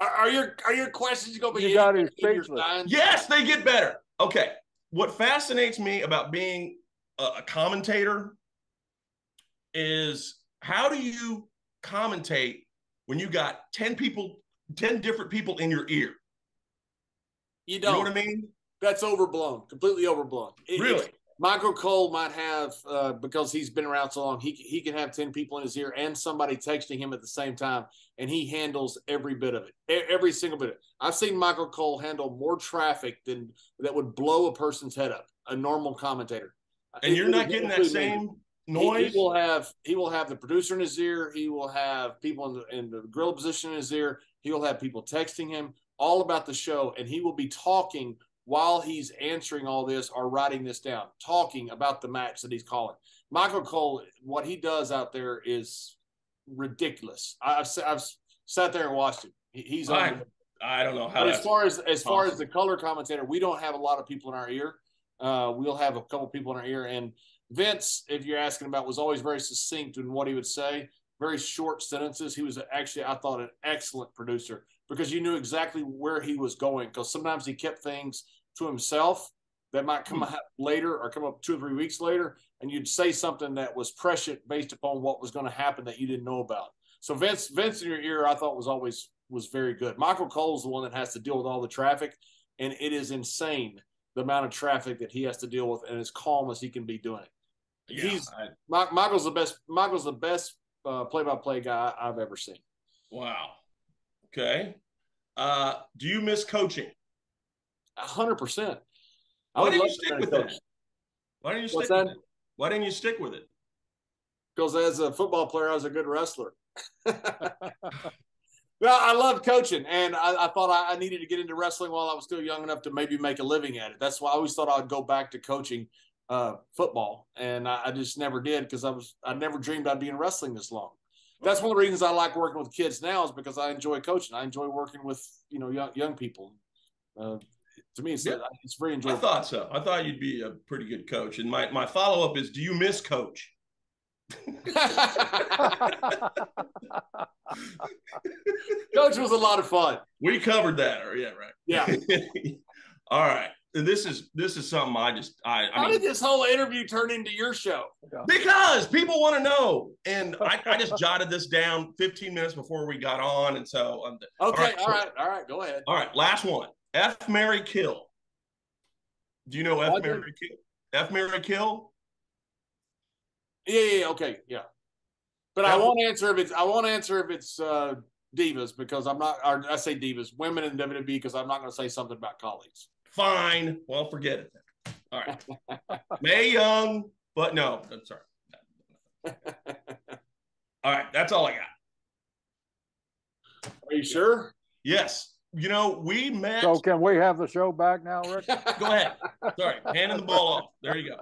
A: Are, are your are your questions going to be
C: You got his
A: your
C: speechless.
B: Yes, they get better. Okay. What fascinates me about being a, commentator is how do you commentate when you got 10 people, 10 different people in your ear?
A: You
B: You
A: don't.
B: you know what I mean?
A: That's overblown. Completely overblown. It-
B: Really?
A: Michael Cole might have uh, because he's been around so long. He he can have ten people in his ear and somebody texting him at the same time, and he handles every bit of it, E- every single bit. Of it. I've seen Michael Cole handle more traffic than that would blow a person's head up. A normal commentator,
B: And you're not getting that same
A: he-
B: noise?
A: He, will have he will have the producer in his ear. He will have people in the, in the gorilla position in his ear. He will have people texting him all about the show, and he will be talking while he's answering all this or writing this down, talking about the match that he's calling. Michael Cole, what he does out there is ridiculous. I've I've sat there and watched him. He's
B: I-
A: on.
B: I don't know how
A: But as far as as far as the color commentator, we don't have a lot of people in our ear. Uh, we'll have a couple people in our ear, and Vince, if you're asking about, was always very succinct in what he would say. Very short sentences. He was actually, I thought, an excellent producer because you knew exactly where he was going. Because sometimes he kept things to himself that might come up later or come up two or three weeks later, and you'd say something that was prescient based upon what was going to happen that you didn't know about. So Vince, Vince in your ear, I thought was always was very good. Michael Cole's the one that has to deal with all the traffic, and it is insane the amount of traffic that he has to deal with, and as calm as he can be doing it.
B: yeah,
A: he's-
B: I-
A: Mi- Michael's the best. Michael's the best uh, play-by-play guy I've ever seen.
B: wow. Okay. Uh, do you miss coaching?
A: Hundred percent.
B: Why didn't you stick with
A: coach.
B: that? Why didn't you
A: What's
B: stick with it? Why didn't you stick with it?
A: because as a football player, I was a good wrestler. well, I loved coaching, and I, I thought I, I needed to get into wrestling while I was still young enough to maybe make a living at it. That's why I always thought I'd go back to coaching uh, football, and I, I just never did because I was I never dreamed I'd be in wrestling this long. That's one of the reasons I like working with kids now is because I enjoy coaching. I enjoy working with you know young young people. Uh, to me, it's
B: Yeah.
A: it's very
B: I thought so. I thought you'd be a pretty good coach. And my, my follow up is do you miss coach?
A: Coach was a lot of fun.
B: We covered that. Or, yeah, right.
A: Yeah.
B: All right. This is this is something I just I, I
A: How
B: mean
A: did this whole interview turn into your show?
B: because people want to know. And I, I just jotted this down 15 minutes before we got on. And so um,
A: Okay,
B: right.
A: all right, all right, go ahead.
B: all right, last one. F Mary Kill. Do you know F. Mary Kill? F Mary Kill?
A: Yeah, yeah, yeah, okay, yeah. But I won't answer if it's I won't answer if it's uh divas because I'm not or I say divas, women in WWE because I'm not gonna say something about colleagues.
B: Fine. Well, forget it then. All right. Mae Young, but no, I'm sorry. All right, that's all I got.
A: Are you sure?
B: Yes. You know, we met.
C: So can we have the show back now, Rick?
B: Go ahead. Sorry, handing the ball off. There you go.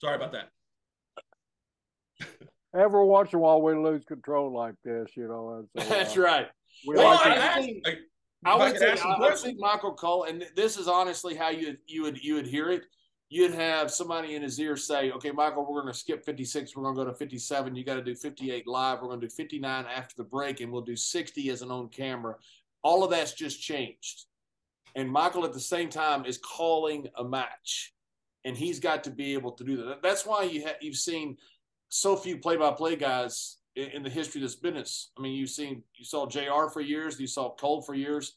B: Sorry about that.
C: Every once in a while, we lose control like this, you know. and so, uh,
A: That's right.
C: We
A: Well,
C: like
A: I
C: to-
B: I asked- I-
A: I would say I, I
B: questions.
A: think Michael Cole, and this is honestly how you you would you would hear it. You'd have somebody in his ear say, "Okay, Michael, we're going to skip 56. We're going to go to 57. You got to do 58 live. We're going to do 59 after the break, and we'll do 60 as an on camera." All of that's just changed, and Michael at the same time is calling a match, and he's got to be able to do that. That's why you ha- you've seen so few play-by-play guys in, in the history of this business. I mean, you've seen you saw Jr. for years, you saw Cole for years.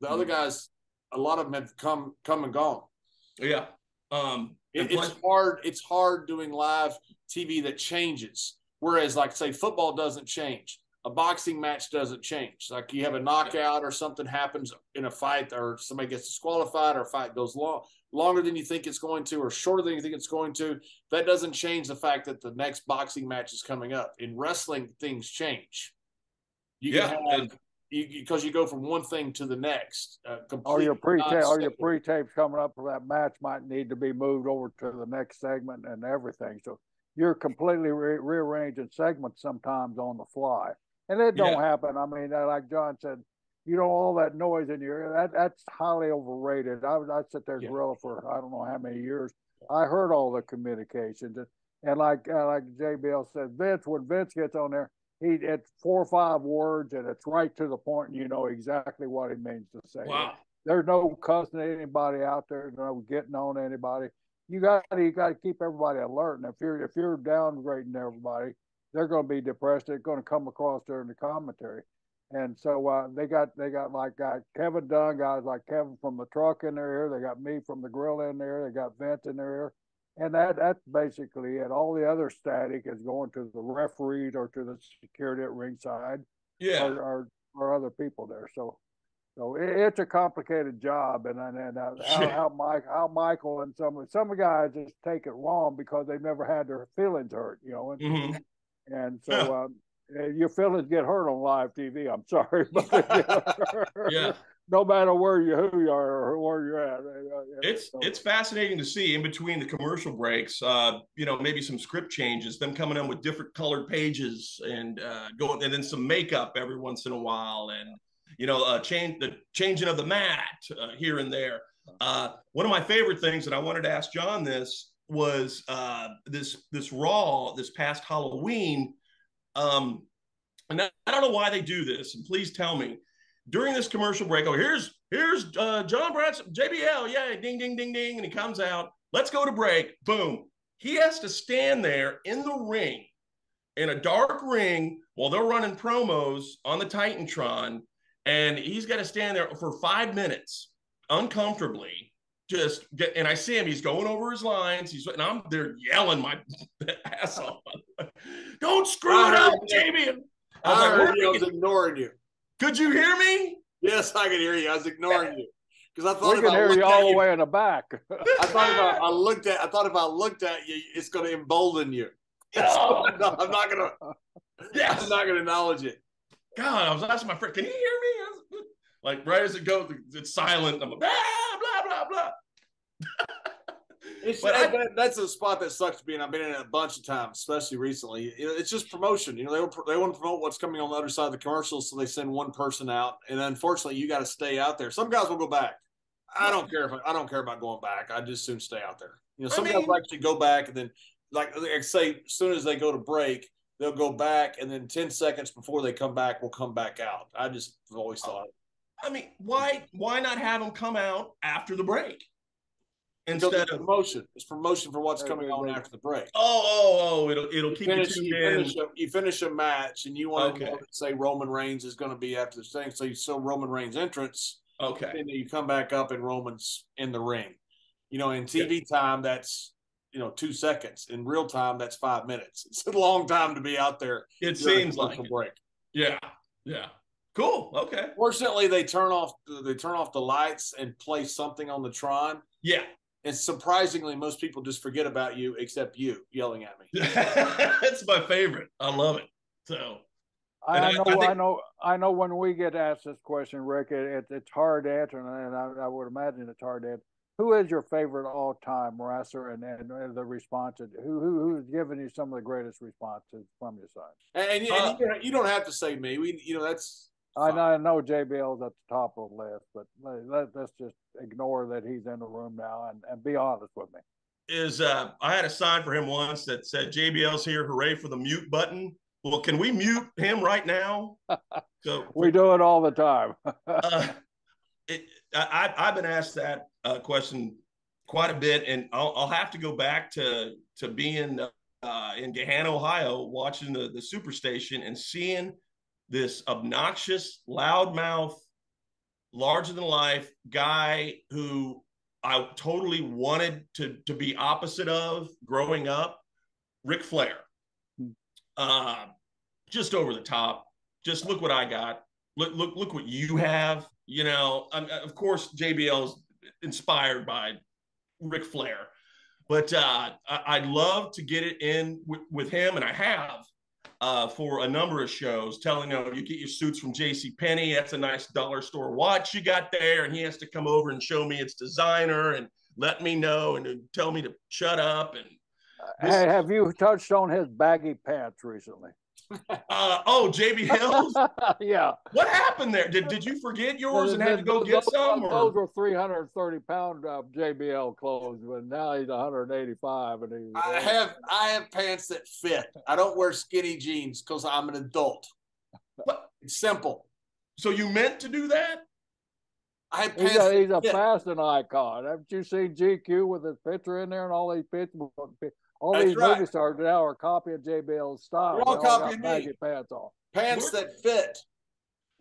A: The other
B: Mm-hmm.
A: guys, a lot of them have come come and gone.
B: Yeah. Um,
A: It, it's hard. It's hard doing live TV that changes. Whereas, like say, football doesn't change. A boxing match doesn't change. Like you have a knockout or something happens in a fight, or somebody gets disqualified, or a fight goes long longer than you think it's going to, or shorter than you think it's going to. That doesn't change the fact that the next boxing match is coming up. In wrestling, things change. You
B: yeah.
A: can have
B: and-
A: you because you go from one thing to the next. Uh,
C: Or your pre
A: completely
C: or your
A: non-stable.
C: pre tapes coming up for that match might need to be moved over to the next segment and everything. So you're completely re- rearranging segments sometimes on the fly, and it don't
B: Yeah.
C: happen. I mean, uh, like John said, you know, all that noise in your ear that that's highly overrated. I was I sit there
A: Yeah.
C: gorilla for I don't know how many years. I heard all the communications and, and like uh, like JBL said, Vince when Vince gets on there, he it's four or five words and it's right to the point, and you know exactly what he means to say.
B: wow.
C: There's no cussing anybody out there, no getting on anybody. You got you got to keep everybody alert. And if you're if you're downgrading everybody, they're going to be depressed. They're going to come across during the commentary. And so uh, they got they got like uh, Kevin Dunn, guys like Kevin from the truck in their ear. They got me from the grill in there. They got Vince in their ear. And that that's basically it. All the other static is going to the referees or to the security at ringside
B: Yeah.
C: or, or, or other people there. So, so it, it's a complicated job, and and, and uh, how, how Mike, how Michael, and some some guys just take it wrong because they've never had their feelings hurt, you know, and,
B: hmm
C: and so um, uh, your feelings get hurt on live TV. I'm sorry, but
B: Yeah.
C: no matter where you who you are or where you're at, uh, uh,
B: It's
C: so-
B: it's fascinating to see in between the commercial breaks, uh, you know, maybe some script changes, them coming in with different colored pages and uh, going, and then some makeup every once in a while, and you know, uh, change the changing of the mat uh, here and there. Uh, one of my favorite things, and I wanted to ask John this was uh, this this Raw this past Halloween. Um, and I, I don't know why they do this, and please tell me during this commercial break. Oh, here's here's uh, John Brad's JBL, yeah, ding ding ding ding, and he comes out. Let's go to break. Boom. He has to stand there in the ring, in a dark ring, while they're running promos on the Titantron, and he's got to stand there for five minutes, uncomfortably. Just get, and I see him. He's going over his lines. He's and I'm there yelling my ass off. Don't screw it up,
A: heard you.
B: JBL. I
A: I
B: was like,
A: you. I was ignoring you.
B: could you hear me?
A: Yes, I could hear you. I was ignoring you because I thought
C: we
A: if
C: can
A: I
C: hear
A: looked
C: you
A: at
C: all the
A: you-
C: way in the back.
A: I thought if I, I looked at, I thought if I looked at you, it's going to embolden you.
B: Oh.
A: no, I'm not going to.
B: Yes.
A: I'm not going to acknowledge it.
B: God, I was asking my friend, can you hear me? Like right as it goes, it's silent. I'm like, ah, blah blah blah blah.
A: It's,
B: But I-
A: that- that's a spot that sucks to be in. I've been in it a bunch of times, especially recently. It's just promotion. You know, they want, they want to promote what's coming on the other side of the commercial, so they send one person out, and unfortunately, you got to stay out there. Some guys will go back. I don't care if I, I don't care about going back. I just soon stay out there. You know, some
B: I
A: guys
B: mean-
A: actually go back and then, like, like say, as soon as they go to break, they'll go back, and then ten seconds before they come back, will come back out. I just always thought
B: I mean, why why not have them come out after the break instead
A: it's
B: of
A: promotion. It's promotion for what's coming on after the break.
B: oh oh oh it'll it'll
A: You
B: keep
A: finish,
B: you
A: you, finish a, you finish a match, and you want
B: Okay.
A: to say Roman Reigns is going to be after the thing, so you show Roman Reigns entrance.
B: Okay,
A: and then you come back up and Roman's in the ring. You know, in TV time, that's you know two seconds. In real time, that's five minutes. It's a long time to be out there.
B: it seems
A: a
B: like
A: commercial
B: it.
A: break.
B: yeah yeah cool okay
A: Fortunately, they turn off they turn off the lights and play something on the Tron.
B: yeah.
A: And surprisingly, most people just forget about you except you yelling at me.
B: That's my favorite. I love it. So
C: I, I
B: I-
C: know,
B: I
C: I, know, I know. When we get asked this question, Rick, it, it, it's hard to answer, and I, I would imagine it's hard to answer. Who is your favorite all-time wrestler, and, and, and the responses? Who, who who's given you some of the greatest responses from your side?
A: And, and, you-
B: Uh,
A: and you, don't- you don't have to say me. We, you know, that's
C: I know, I know JBL's at the top of the list, but let, let's just ignore that he's in the room now and, and be honest with me.
B: is uh I had a sign for him once that said JBL's here, hooray for the mute button. Well, can we mute him right now? So
C: We do it all the time.
B: uh, it, I, I- I've been asked that uh, question quite a bit, and I'll, I'll have to go back to to being uh, in Gahanna, Ohio, watching the the Superstation and seeing this obnoxious, loudmouth, larger than life guy who I totally wanted to to be opposite of growing up, Ric Flair.
C: Hmm.
B: Uh, just over the top. Just look what I got. Look, look, look what you have. You know, um, of course, JBL's inspired by Ric Flair, but uh, I, I'd love to get it in with, with him, and I have uh, for a number of shows. Telling him you get your suits from J.C. Penney. That's a nice dollar store watch you got there, and he has to come over and show me its designer and let me know and tell me to shut up and This-
C: have you touched on his baggy pants recently?
B: Uh, oh Hills.
C: yeah.
B: What happened there? Did, did you forget yours and had to go
C: Those-
B: get
C: those-
B: some?
C: Those
B: Or?
C: were 330 pound uh, JBL clothes, but now he's 185 and he's.
A: I have I have pants that fit. I don't wear skinny jeans because I'm an adult.
B: What?
A: It's simple.
B: So you meant to do that?
A: I have
C: He's a, he's a fashion icon. Haven't you seen GQ with his picture in there and all these pictures? All
A: That's
C: these
A: right.
C: movie stars now are copying JBL's style.
A: They're all
C: They
A: copying me.
C: baggy pants on.
A: pants that fit.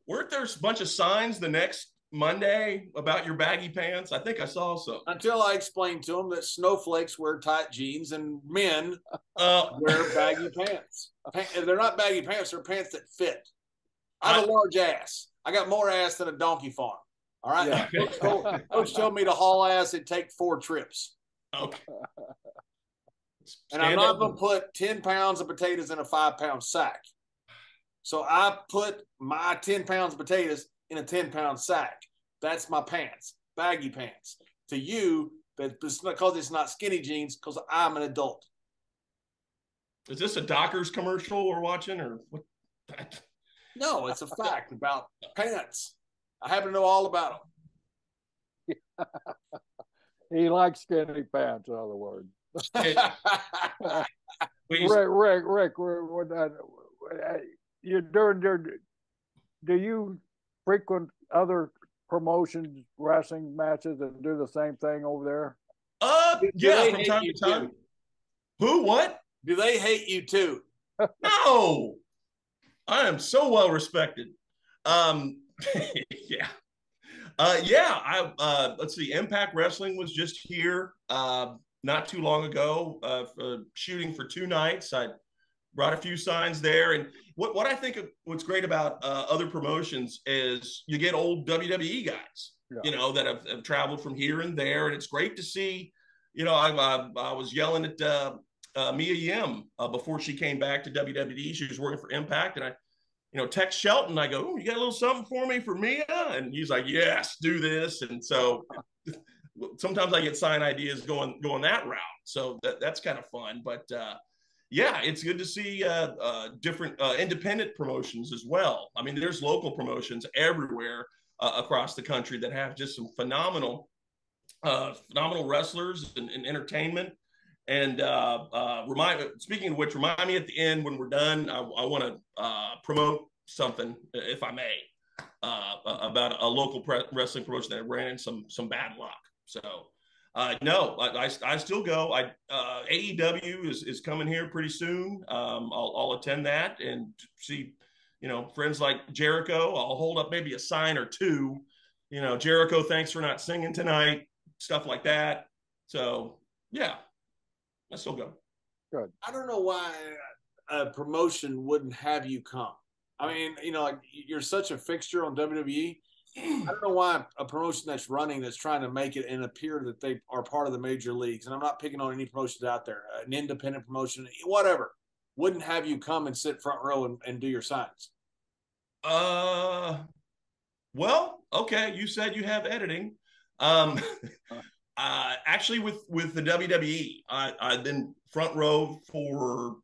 B: Weren't there a bunch of signs the next Monday about your baggy pants? I think I saw some.
A: Until I explained to them that snowflakes wear tight jeans and men
B: Uh,
A: wear baggy pants. Pa- They're not baggy pants; they're pants that fit. I have a large ass. I got more ass than a donkey farm. All right.
C: Yeah.
A: Coach, told, Coach told me to haul ass and take four trips.
B: okay.
A: And I'm not going to put 10 pounds of potatoes in a five pound sack. So I put my 10 pounds of potatoes in a 10 pound sack. That's my pants, baggy pants. To you, that it's because it's not skinny jeans, because I'm an adult.
B: Is this a Dockers commercial we're watching, or what?
A: No, it's a fact about pants. I happen to know all about them.
C: He likes skinny pants, in other words.
B: Please,
C: Rick, Rick, Rick, Rick, what, uh, uh, you during your, do you frequent other promotions, wrestling matches, and do the same thing over there?
B: uh,
A: Do
B: yeah,
A: they
B: from time to time.
A: too?
B: Who? What?
A: Do they hate you too?
B: No, I am so well respected. Um, yeah, uh, yeah. I uh, let's see. Impact Wrestling was just here uh, not too long ago, uh, for shooting for two nights. I brought a few signs there, and what what I think of what's great about uh, other promotions is you get old WWE guys,
C: Yeah.
B: you know, that have, have traveled from here and there, and it's great to see. You know, I I, I was yelling at. Uh, uh, Mia Yim uh, before she came back to WWE. She was working for Impact, and I, you know, text Shelton. I go, "Oh, you got a little something for me for Mia?" And he's like, "Yes, do this." And so sometimes I get sign ideas going going that route. So that, that's kind of fun. But uh, yeah, it's good to see uh, uh, different uh, independent promotions as well. I mean, there's local promotions everywhere uh, across the country that have just some phenomenal uh, phenomenal wrestlers and, and entertainment. And uh, uh, remind, speaking of which, remind me at the end when we're done. I, I want to promote something, if I may, uh, about a local pre- wrestling promotion that ran some some bad luck. So, uh, no, I, I, I, still go. I uh, AEW is, is coming here pretty soon. Um, I'll, I'll attend that and see, you know, friends like Jericho. I'll hold up maybe a sign or two. You know, Jericho, thanks for not singing tonight. Stuff like that. So, yeah, I still go.
A: Good. I don't know why a promotion wouldn't have you come. I mean, you know, like you're such a fixture on WWE. I don't know why a promotion that's running that's trying to make it and appear that they are part of the major leagues, and I'm not picking on any promotions out there, an independent promotion, whatever, wouldn't have you come and sit front row and, and do your signs.
B: Uh, well, okay. You said you have editing. Um, uh, actually, with with the WWE, I, I've been front row for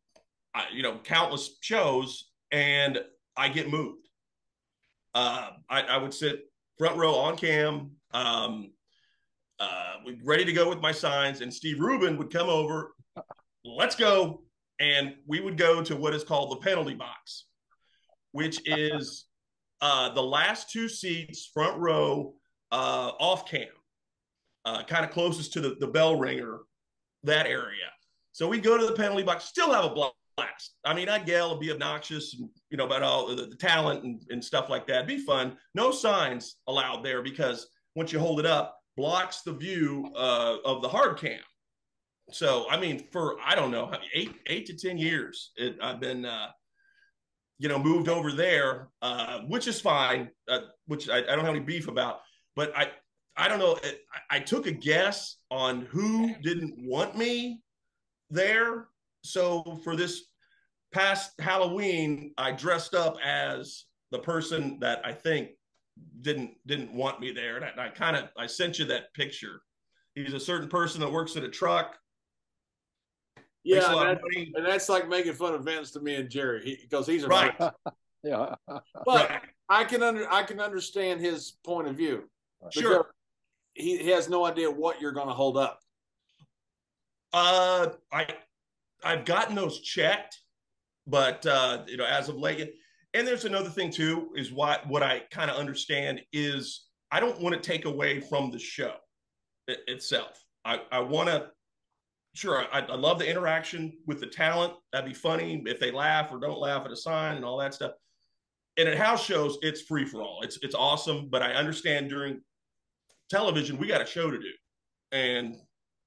B: uh, you know countless shows, and I get moved. Uh, I, I, would sit front row on cam, um, uh, ready to go with my signs, and Steve Rubin would come over. Let's go, and we would go to what is called the penalty box, which is uh, the last two seats, front row, uh, off cam, uh, kind of closest to the, the bell ringer, that area. So we go to the penalty box, still have a block I mean, I'd yell and be obnoxious, and, you know, about all the, the talent and, and, stuff like that. It'd be fun. No signs allowed there because once you hold it up, blocks the view uh, of the hard cam. So, I mean, for I don't know, eight eight to ten years, it, I've been, uh, you know, moved over there, uh, which is fine. Uh, which I, I, don't have any beef about. But I, I don't know. I took a guess on who didn't want me there so for this past Halloween, I dressed up as the person that I think didn't didn't want me there, and I, I kind of I sent you that picture. He's a certain person that works at a truck.
A: Yeah, and, that, and, that's like making fun of Vince to me and Jerry because he, he's a
B: right.
C: yeah,
A: but right. I can under I can understand his point of view.
B: Sure,
A: he, he has no idea what you're going to hold up.
B: Uh, I I've gotten those checked, but uh, you know, as of late, and there's another thing too, is what what I kind of understand is I don't want to take away from the show it, itself. I, I want to, sure, I, I love the interaction with the talent. That'd be funny if they laugh or don't laugh at a sign and all that stuff. And at house shows, it's free for all. It's it's awesome, but I understand during television we got a show to do, and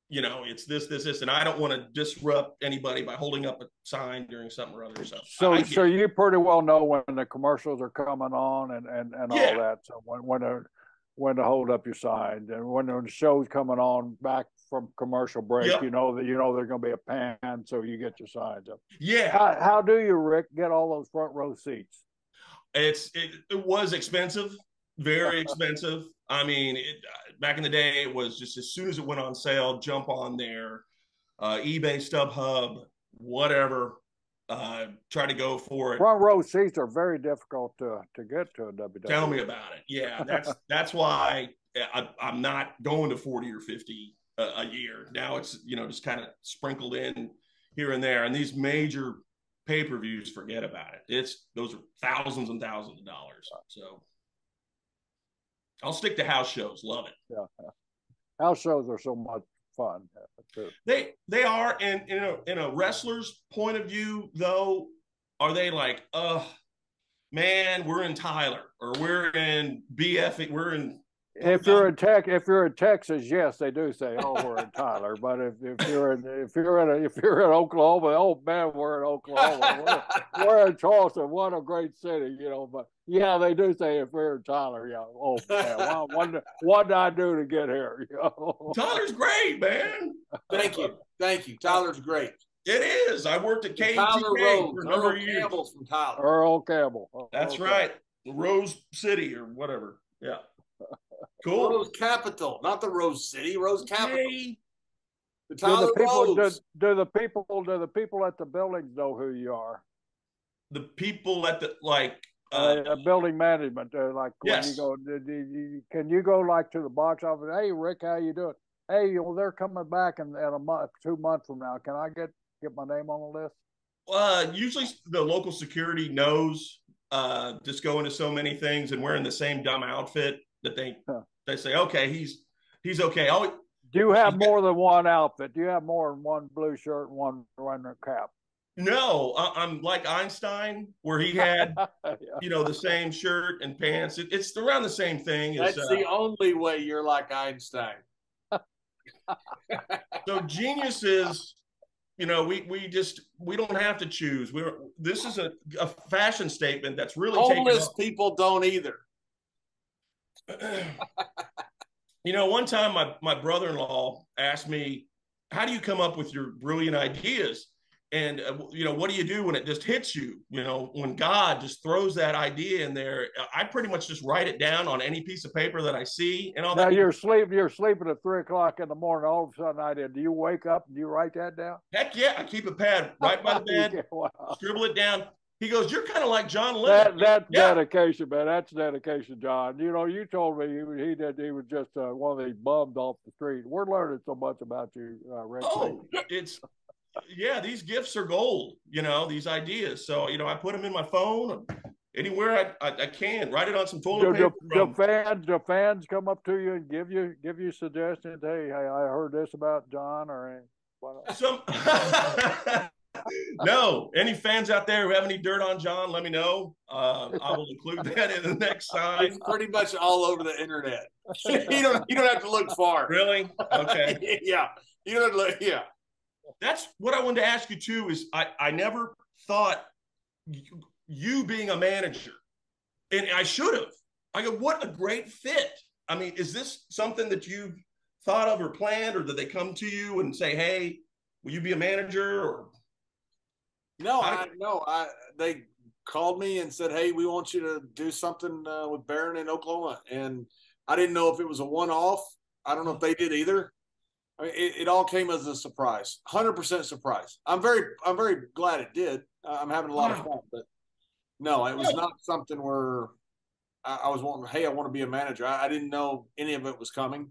B: you know, it's this, this, this, and I don't want to disrupt anybody by holding up a sign during something or other. So,
C: so, so you pretty well know when the commercials are coming on and and and yeah. all that. So when when to when to hold up your sign and when the show's coming on back from commercial break, yep. you know that you know there's going to be a pan, so you get your signs up.
B: Yeah.
C: How, how do you, Rick, get all those front row seats?
B: It's it, it was expensive, very expensive. I mean, it, back in the day, it was just as soon as it went on sale, jump on there, uh, eBay, StubHub, whatever. Uh, try to go for it.
C: Front row seats are very difficult to to get to a WWE.
B: Tell me about it. Yeah, that's that's why I, am not going to 40 or 50 a, a year. Now it's you know just kind of sprinkled in here and there, and these major pay per views, forget about it. It's those are thousands and thousands of dollars. So I'll stick to house shows. Love it.
C: Yeah, house shows are so much fun.
B: Too. They they are, and in a in a wrestler's point of view, though, are they like, uh, man, we're in Tyler or we're in BF, we're in
C: if you're in tech, if you're in Texas, yes, they do say, "Oh, we're in Tyler." But if, if you're in if you're in a, if you're in Oklahoma, oh man, we're in Oklahoma. We're, we're, in Charleston. What a great city, you know. But yeah, they do say if we're in Tyler, yeah. Oh man, what, what, did, what did I do to get here? You know?
B: Tyler's great, man.
A: Thank you, thank you. Tyler's great.
B: It is. I worked at KTK Tyler Rose, for a number Earl of years.
A: Campbell's from Tyler.
C: Earl Campbell.
B: That's okay. right. Rose City or whatever. Yeah. Cool.
A: Rose Capital, not the Rose City, Rose Capital.
C: The Tyler do the people, Rose. Do, do, the people do the people at the buildings know who you are?
B: The people at the like
C: Uh, uh, building management, uh, like
B: yes.
C: when you go, can you go like to the box office? Hey, Rick, how you doing? Hey, well, they're coming back in, in a month, two months from now. Can I get get my name on the list?
B: Uh, usually the local security knows. Uh, just going to so many things and wearing the same dumb outfit that they huh. they say, okay, he's he's okay. I'll,
C: Do you have more than one outfit? Do you have more than one blue shirt and one one cap?
B: No, I'm like Einstein, where he had, yeah. you know, the same shirt and pants. It, it's around the same thing.
A: That's
B: as,
A: uh, the only way you're like Einstein.
B: so geniuses, you know, we we just we don't have to choose. We're this is a, a fashion statement that's really
A: homeless people don't either.
B: you know, one time my my brother-in-law asked me, "How do you come up with your brilliant ideas?" and uh, you know what do you do when it just hits you you know when god just throws that idea in there i pretty much just write it down on any piece of paper that i see and all
C: now
B: that
C: you're sleeping you're sleeping at three o'clock in the morning all of a sudden i did do you wake up and do you write that down
B: heck yeah i keep a pad right by the bed yeah, wow. scribble it down he goes, "You're kind of like John Lennon."
C: That, that's yeah. dedication, man. That's dedication, John. You know, you told me he, he did. He was just uh, one of these bums off the street. We're learning so much about you, uh, Rick.
B: Oh, it's yeah, these gifts are gold, you know, these ideas. So, you know, I put them in my phone anywhere I, I, I can, write it on some toilet
C: do, paper. Do, do, fans, do fans come up to you and give you, give you suggestions? Hey, hey I heard this about John or
B: some. no, any fans out there who have any dirt on John, let me know. Uh, I will include that in the next sign.
A: It's pretty much all over the internet. you don't you don't have to look far.
B: Really? Okay.
A: yeah. You don't look. Yeah
B: that's what I wanted to ask you too. Is I I never thought you, you being a manager, and I should have. I go, what a great fit. I mean, is this something that you've thought of or planned, or did they come to you and say, "Hey, will you be a manager?" Or
A: no, I no, I they called me and said, "Hey, we want you to do something uh, with Baron in Oklahoma," and I didn't know if it was a one-off. I don't know if they did either. I mean, it, it, all came as a surprise, hundred percent surprise. I'm very, I'm very glad it did. I'm having a lot of fun, but no, it was not something where I, I was wanting. Hey, I want to be a manager. I, I, didn't know any of it was coming.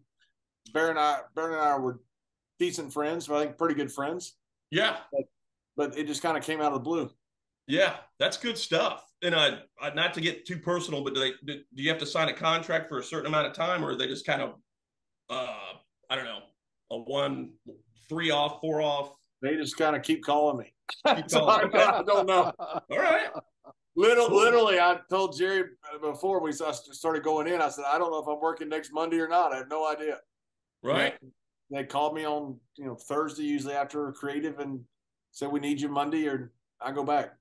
A: Bear and I, Bear and I were decent friends. I think pretty good friends.
B: Yeah,
A: but, but it just kind of came out of the blue.
B: Yeah, that's good stuff. And uh, not to get too personal, but do they do, do you have to sign a contract for a certain amount of time, or are they just kind of, uh, I don't know, a one, three off, four off?
A: They just kind of keep calling me. Keep calling. I, I don't know.
B: All right.
A: Little, literally, I told Jerry before we started going in. I said, I don't know if I'm working next Monday or not. I have no idea.
B: Right.
A: They called me on you know Thursday, usually after creative, and said we need you Monday, or I go back.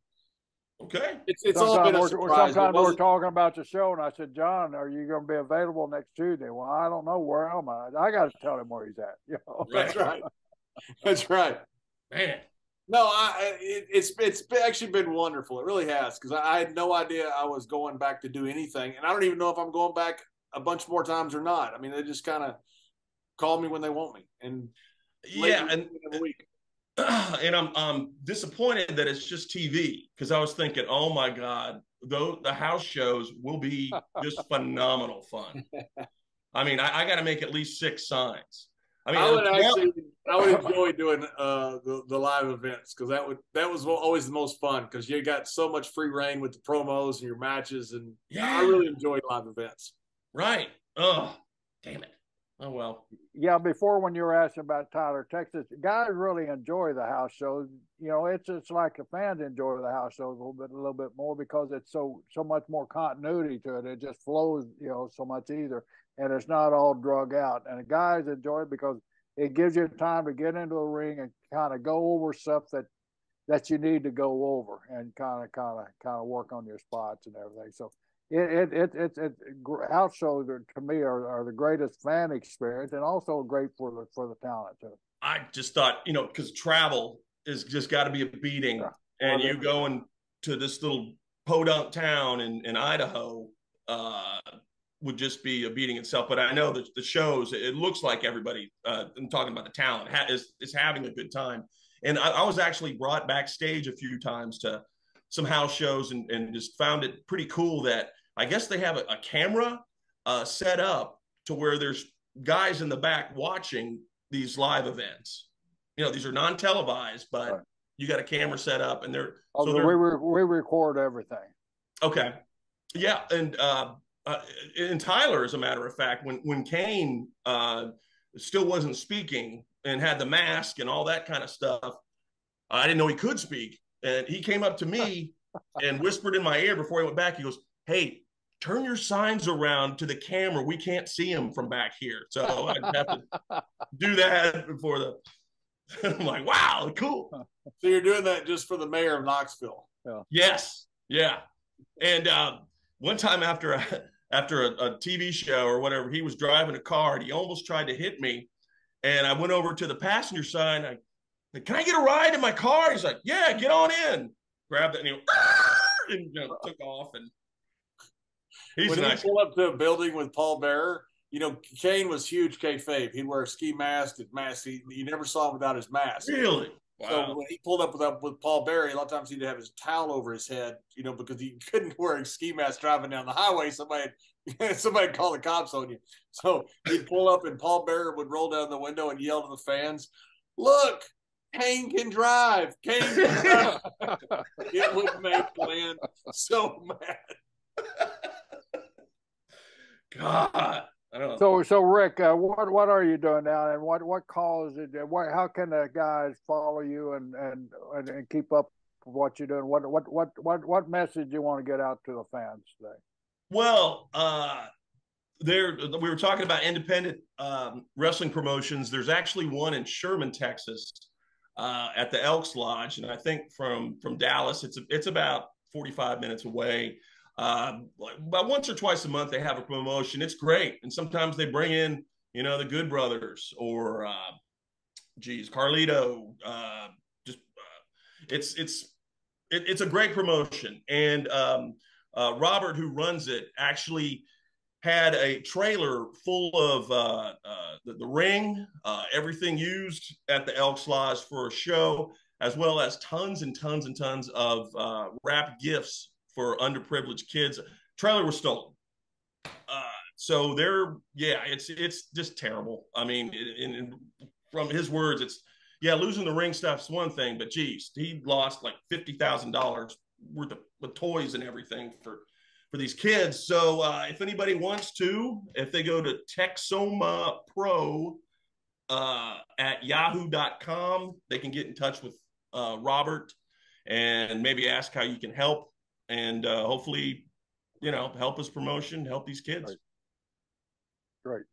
B: Okay.
A: It's, it's all been a surprise.
C: Sometimes we're talking about the show, and I said, John, are you going to be available next Tuesday? Well, I don't know. Where am I? I got to tell him where he's at. You know?
A: That's right. That's right.
B: Man.
A: No, I it, it's it's actually been wonderful. It really has because I, I had no idea I was going back to do anything, and I don't even know if I'm going back a bunch more times or not. I mean, they just kind of call me when they want me, and
B: yeah, and week. and I'm I'm disappointed that it's just TV because I was thinking, oh my god, though the house shows will be just phenomenal fun. I mean, I, I got to make at least six signs. I mean,
A: I would actually, I would enjoy doing uh, the the live events because that would that was always the most fun because you got so much free rein with the promos and your matches, and yeah, I really enjoyed live events.
B: Right. Oh, damn it. Oh well.
C: Yeah, before when you were asking about Tyler, Texas, guys really enjoy the house shows. You know, it's it's like the fans enjoy the house shows a little bit a little bit more because it's so so much more continuity to it. It just flows, you know, so much easier, and it's not all drug out. And the guys enjoy it because it gives you time to get into the ring and kind of go over stuff that that you need to go over and kind of kind of kind of work on your spots and everything. So it it it, it, it house shows are, to me are, are the greatest fan experience and also great for the for the talent too.
B: I just thought you know because travel is just got to be a beating, yeah. and you going to this little podunk town in in Idaho uh, would just be a beating itself. But I know that the shows it looks like everybody. Uh, I'm talking about the talent ha- is is having a good time, and I, I was actually brought backstage a few times to some house shows and, and just found it pretty cool that I guess they have a, a camera uh, set up to where there's guys in the back watching these live events. You know, these are non televised, but right. you got a camera set up and they're.
C: Oh, so they're, we, re- we record everything.
B: Okay. Yeah. And, uh, uh, and Tyler, as a matter of fact, when, when Kane uh, still wasn't speaking and had the mask and all that kind of stuff, I didn't know he could speak. And he came up to me and whispered in my ear before he went back. He goes, Hey, turn your signs around to the camera. We can't see them from back here. So I have to do that before the. I'm like, wow, cool.
A: So you're doing that just for the mayor of Knoxville?
B: Yeah. Yes. Yeah. And uh, one time after a, after a, a TV show or whatever, he was driving a car and he almost tried to hit me. And I went over to the passenger side. I can I get a ride in my car? He's like, yeah, get on in. Grabbed it and he went, and you know, took off. And
A: he's when nice. he pulled up to a building with Paul Bearer, you know, Kane was huge kayfabe. He'd wear a ski mask, his mask. He, you never saw him without his mask.
B: Really?
A: Wow. So when he pulled up with up with Paul Bearer, a lot of times he'd have his towel over his head, you know, because he couldn't wear a ski mask driving down the highway. Somebody somebody call the cops on you. So he'd pull up and Paul Bearer would roll down the window and yell to the fans, Look, Kane can drive. Kane can drive. it would make Glenn so mad.
B: God.
C: So, so Rick, uh, what what are you doing now, and what what caused it? What how can the guys follow you and and and, and keep up with what you're doing? What what what what what message do you want to get out to the fans today?
B: Well, uh, there we were talking about independent um, wrestling promotions. There's actually one in Sherman, Texas, uh, at the Elks Lodge, and I think from from Dallas, it's it's about 45 minutes away. Uh, about once or twice a month, they have a promotion. It's great, and sometimes they bring in you know the Good Brothers or uh, geez Carlito. Uh, just uh, it's it's it, it's a great promotion, and um, uh, Robert, who runs it, actually had a trailer full of uh, uh, the, the, ring, uh, everything used at the Elks Lodge for a show, as well as tons and tons and tons of uh, wrapped gifts for underprivileged kids. Trailer was stolen. Uh, so they're yeah, it's it's just terrible. I mean, in, in, from his words, it's yeah, losing the ring stuff's one thing, but geez, he lost like fifty thousand dollars worth of, of toys and everything for for these kids. So uh, if anybody wants to, if they go to Texoma Pro uh, at yahoo.com, they can get in touch with uh, Robert and maybe ask how you can help and uh, hopefully, you know, help us promotion, help these kids.
C: Great. Great.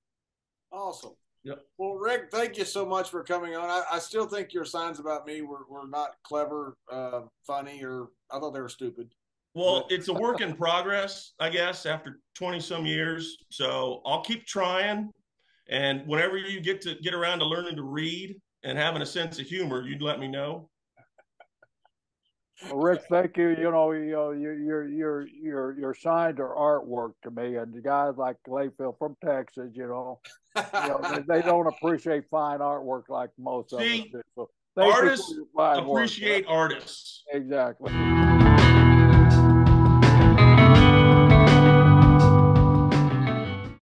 A: Awesome. Yep. Well, Rick, thank you so much for coming on. I, I still think your signs about me were, were not clever, uh, funny, or I thought they were stupid.
B: Well, it's a work in progress, I guess, after 20 some years. So I'll keep trying. And whenever you get to get around to learning to read and having a sense of humor, you'd let me know.
C: Well, Rick, thank you. You know, you know, your your your your your signs are artwork to me, and the guys like Layfield from Texas, you know, you know they, they, don't appreciate fine artwork like most
B: See,
C: of us do.
B: So artists appreciate work. artists.
C: Exactly.